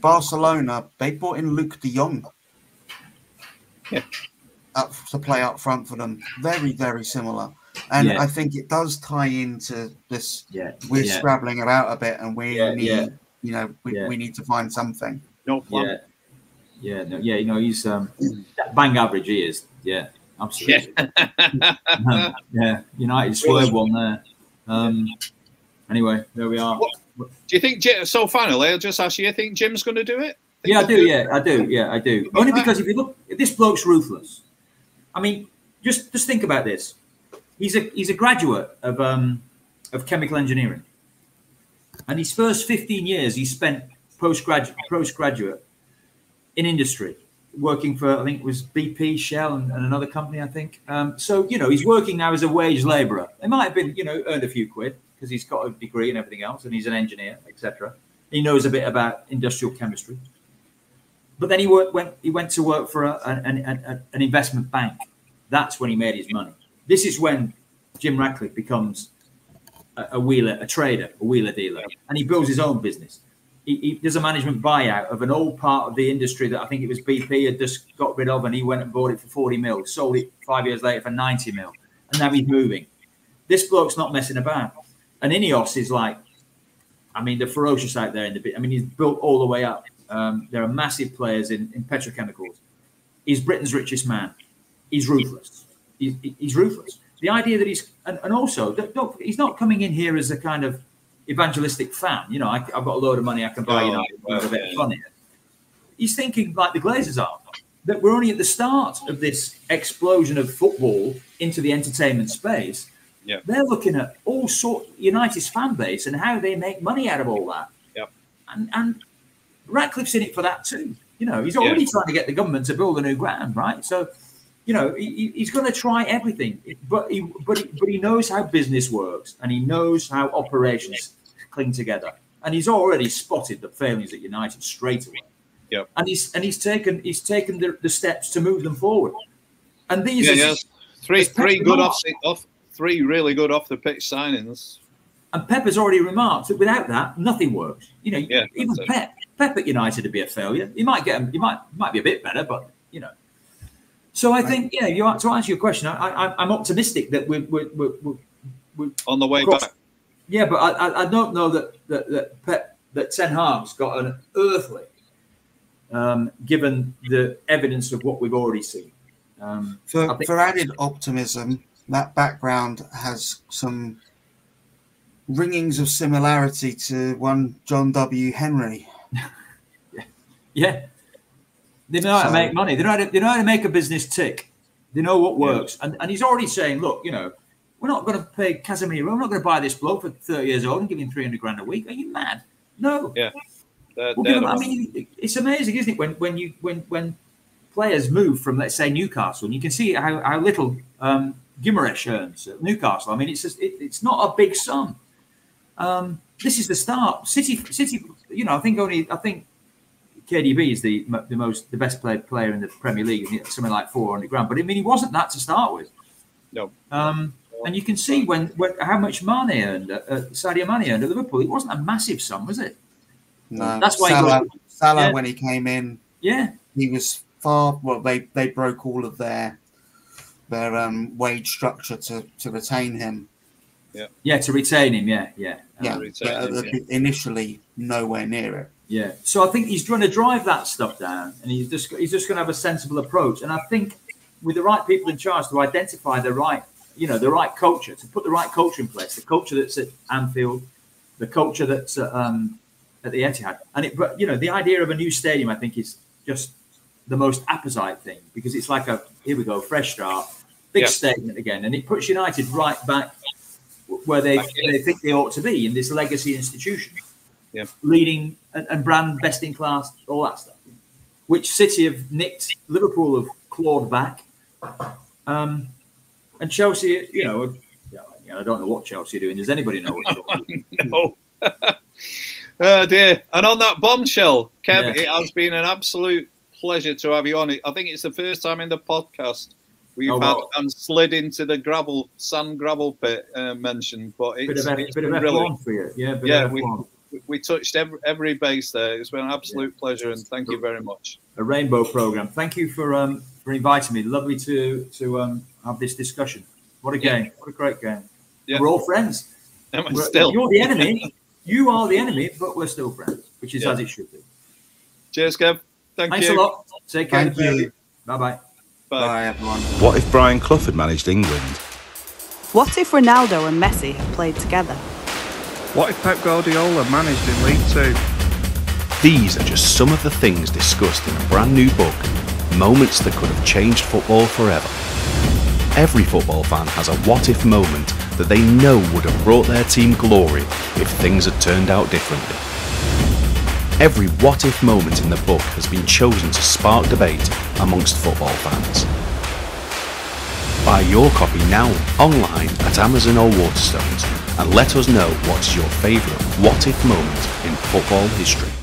S2: Barcelona, they brought in Luuk de Jong
S1: Yeah.
S2: up to play up front for them. Very, very similar. And
S3: Yeah.
S2: I think it does tie into this.
S3: yeah,
S2: We're
S3: yeah,
S2: scrabbling it out a bit, and we
S3: Yeah,
S2: need,
S3: yeah.
S2: You know, we,
S3: Yeah.
S2: we need to find something.
S1: No
S3: yeah, yeah, no, yeah. You know, he's um, bang average. He is. Yeah, absolutely. Um, yeah, United swerved one there. Um, anyway, there we are.
S1: What- Do you think? So finally, I'll just ask you. You think Jim's going to do it? Think
S3: Yeah, I
S1: he'll
S3: do. Yeah, I do. Yeah, I do. Only because if you look, this bloke's ruthless. I mean, just just think about this. He's a he's a graduate of um of chemical engineering, and his first fifteen years he spent postgraduate postgraduate in industry, working for I think it was BP, Shell, and, and another company. I think. Um, so you know, he's working now as a wage labourer. It might have been you know earned a few quid because he's got a degree and everything else, and he's an engineer, etc. He knows a bit about industrial chemistry. But then he worked, went he went to work for a, an, an- an investment bank, That's when he made his money. This is when Jim Ratcliffe becomes a, a wheeler, a trader, a wheeler dealer, and he builds his own business. He, he, does a management buyout of an old part of the industry that I think it was BP had just got rid of, and he went and bought it for 40 mil, sold it five years later for 90 mil, and now he's moving. This bloke's not messing about. And Ineos is like, I mean, they're ferocious out there in the bit. I mean, he's built all the way up. Um, there are massive players in, in petrochemicals. He's Britain's richest man. He's ruthless. He's, he's ruthless. The idea that he's, and, and also, don't, he's not coming in here as a kind of evangelistic fan. You know, I, have got a load of money, I can buy, you oh, know, a bit of fun here. He's thinking like the Glazers are, that we're only at the start of this explosion of football into the entertainment space.
S1: Yeah.
S3: They're looking at all sort United's fan base and how they make money out of all that.
S1: Yep.
S3: And and Ratcliffe's in it for that too. You know, he's already yeah. trying to get the government to build a new ground, right? So, you know, he, he's going to try everything, but he but he, but he knows how business works and he knows how operations cling together, and he's already spotted the failings at United straight away.
S1: Yep.
S3: And he's and he's taken he's taken the, the steps to move them forward. And these
S1: yeah,
S3: are
S1: yes. three three good off, off three really good off the pitch signings.
S3: And Pep has already remarked that without that, nothing works. You know,
S1: yeah,
S3: even Pep, Pep at United would be a failure. He might get, him, he might, might be a bit better, but you know. So I think, yeah, you to answer your question, I, am optimistic that we're, we're, we're, we're
S1: on the way back.
S3: Yeah, but I, I don't know that that that, Pep, that Ten Hag's got an earthly, um, given the evidence of what we've already seen. Um,
S2: for, think, for added optimism, that background has some ringings of similarity to one John W. Henry.
S3: yeah. They know how to make money. They know how to, they know how to make a business tick. They know what works. Yeah. And, and he's already saying, look, you know, we're not going to pay Casemiro. We're not going to buy this bloke for 30 years old and give him 300 grand a week. Are you mad? No.
S1: Yeah.
S3: They're, we'll I mean, it's amazing, isn't it? When when you when when players move from, let's say, Newcastle, and you can see how, how little um, earns at Newcastle. I mean, it's just, it, it's not a big sum. Um, this is the start. City, City. You know, I think only I think KDB is the the most the best played player in the Premier League, and something like 400 grand. But I mean, he wasn't that to start with.
S1: No.
S3: Um, and you can see when, when how much Mane earned, uh, Sadio Mane earned at Liverpool. It wasn't a massive sum, was it?
S2: No. That's why Salah, Salah yeah. when he came in,
S3: yeah,
S2: he was far. Well, they they broke all of their their um, wage structure to, to retain him.
S1: Yeah.
S3: Yeah, to retain him. Yeah, yeah.
S2: Yeah, but him, yeah. initially nowhere near it.
S3: Yeah. So I think he's trying to drive that stuff down, and he's just he's just going to have a sensible approach. And I think with the right people in charge to identify the right, you know, the right culture, to put the right culture in place, the culture that's at Anfield, the culture that's at, um, at the Etihad, and it, but you know, the idea of a new stadium, I think, is just the most apposite thing because it's like a here we go, fresh start big yeah. statement again, and it puts United right back where they they think they ought to be in this legacy institution,
S1: yeah.
S3: leading and, and, brand best in class, all that stuff. Which City have nicked, Liverpool have clawed back, um, and Chelsea, you know, I don't know what Chelsea are doing. Does anybody know what?
S1: no. oh dear! And on that bombshell, Kevin, yeah. it has been an absolute pleasure to have you on. It. I think it's the first time in the podcast We've oh, had and slid into the gravel, sand gravel pit uh, mentioned, but it's,
S3: bit of,
S1: it's
S3: bit of really, for you. Yeah,
S1: yeah. We, we touched every, every base there. It's been an absolute yeah. pleasure, and thank you very much.
S3: A rainbow program. Thank you for um for inviting me. Lovely to to um have this discussion. What a game! Yeah. What a great game. Yeah. We're all friends.
S1: We're, still,
S3: you're the enemy. You are the enemy, but we're still friends, which is as it should be.
S1: Cheers, Kev. Thank
S3: Thanks
S1: you.
S3: a lot. Take care. Bye bye.
S2: Bye. Bye, everyone.
S4: What if Brian Clough had managed England?
S5: What if Ronaldo and Messi had played together?
S6: What if Pep Guardiola managed in League Two?
S4: These are just some of the things discussed in a brand new book, Moments that could have changed football forever. Every football fan has a what if moment that they know would have brought their team glory if things had turned out differently. Every what if moment in the book has been chosen to spark debate amongst football fans. Buy your copy now online at Amazon or Waterstones and let us know what's your favourite what if moment in football history.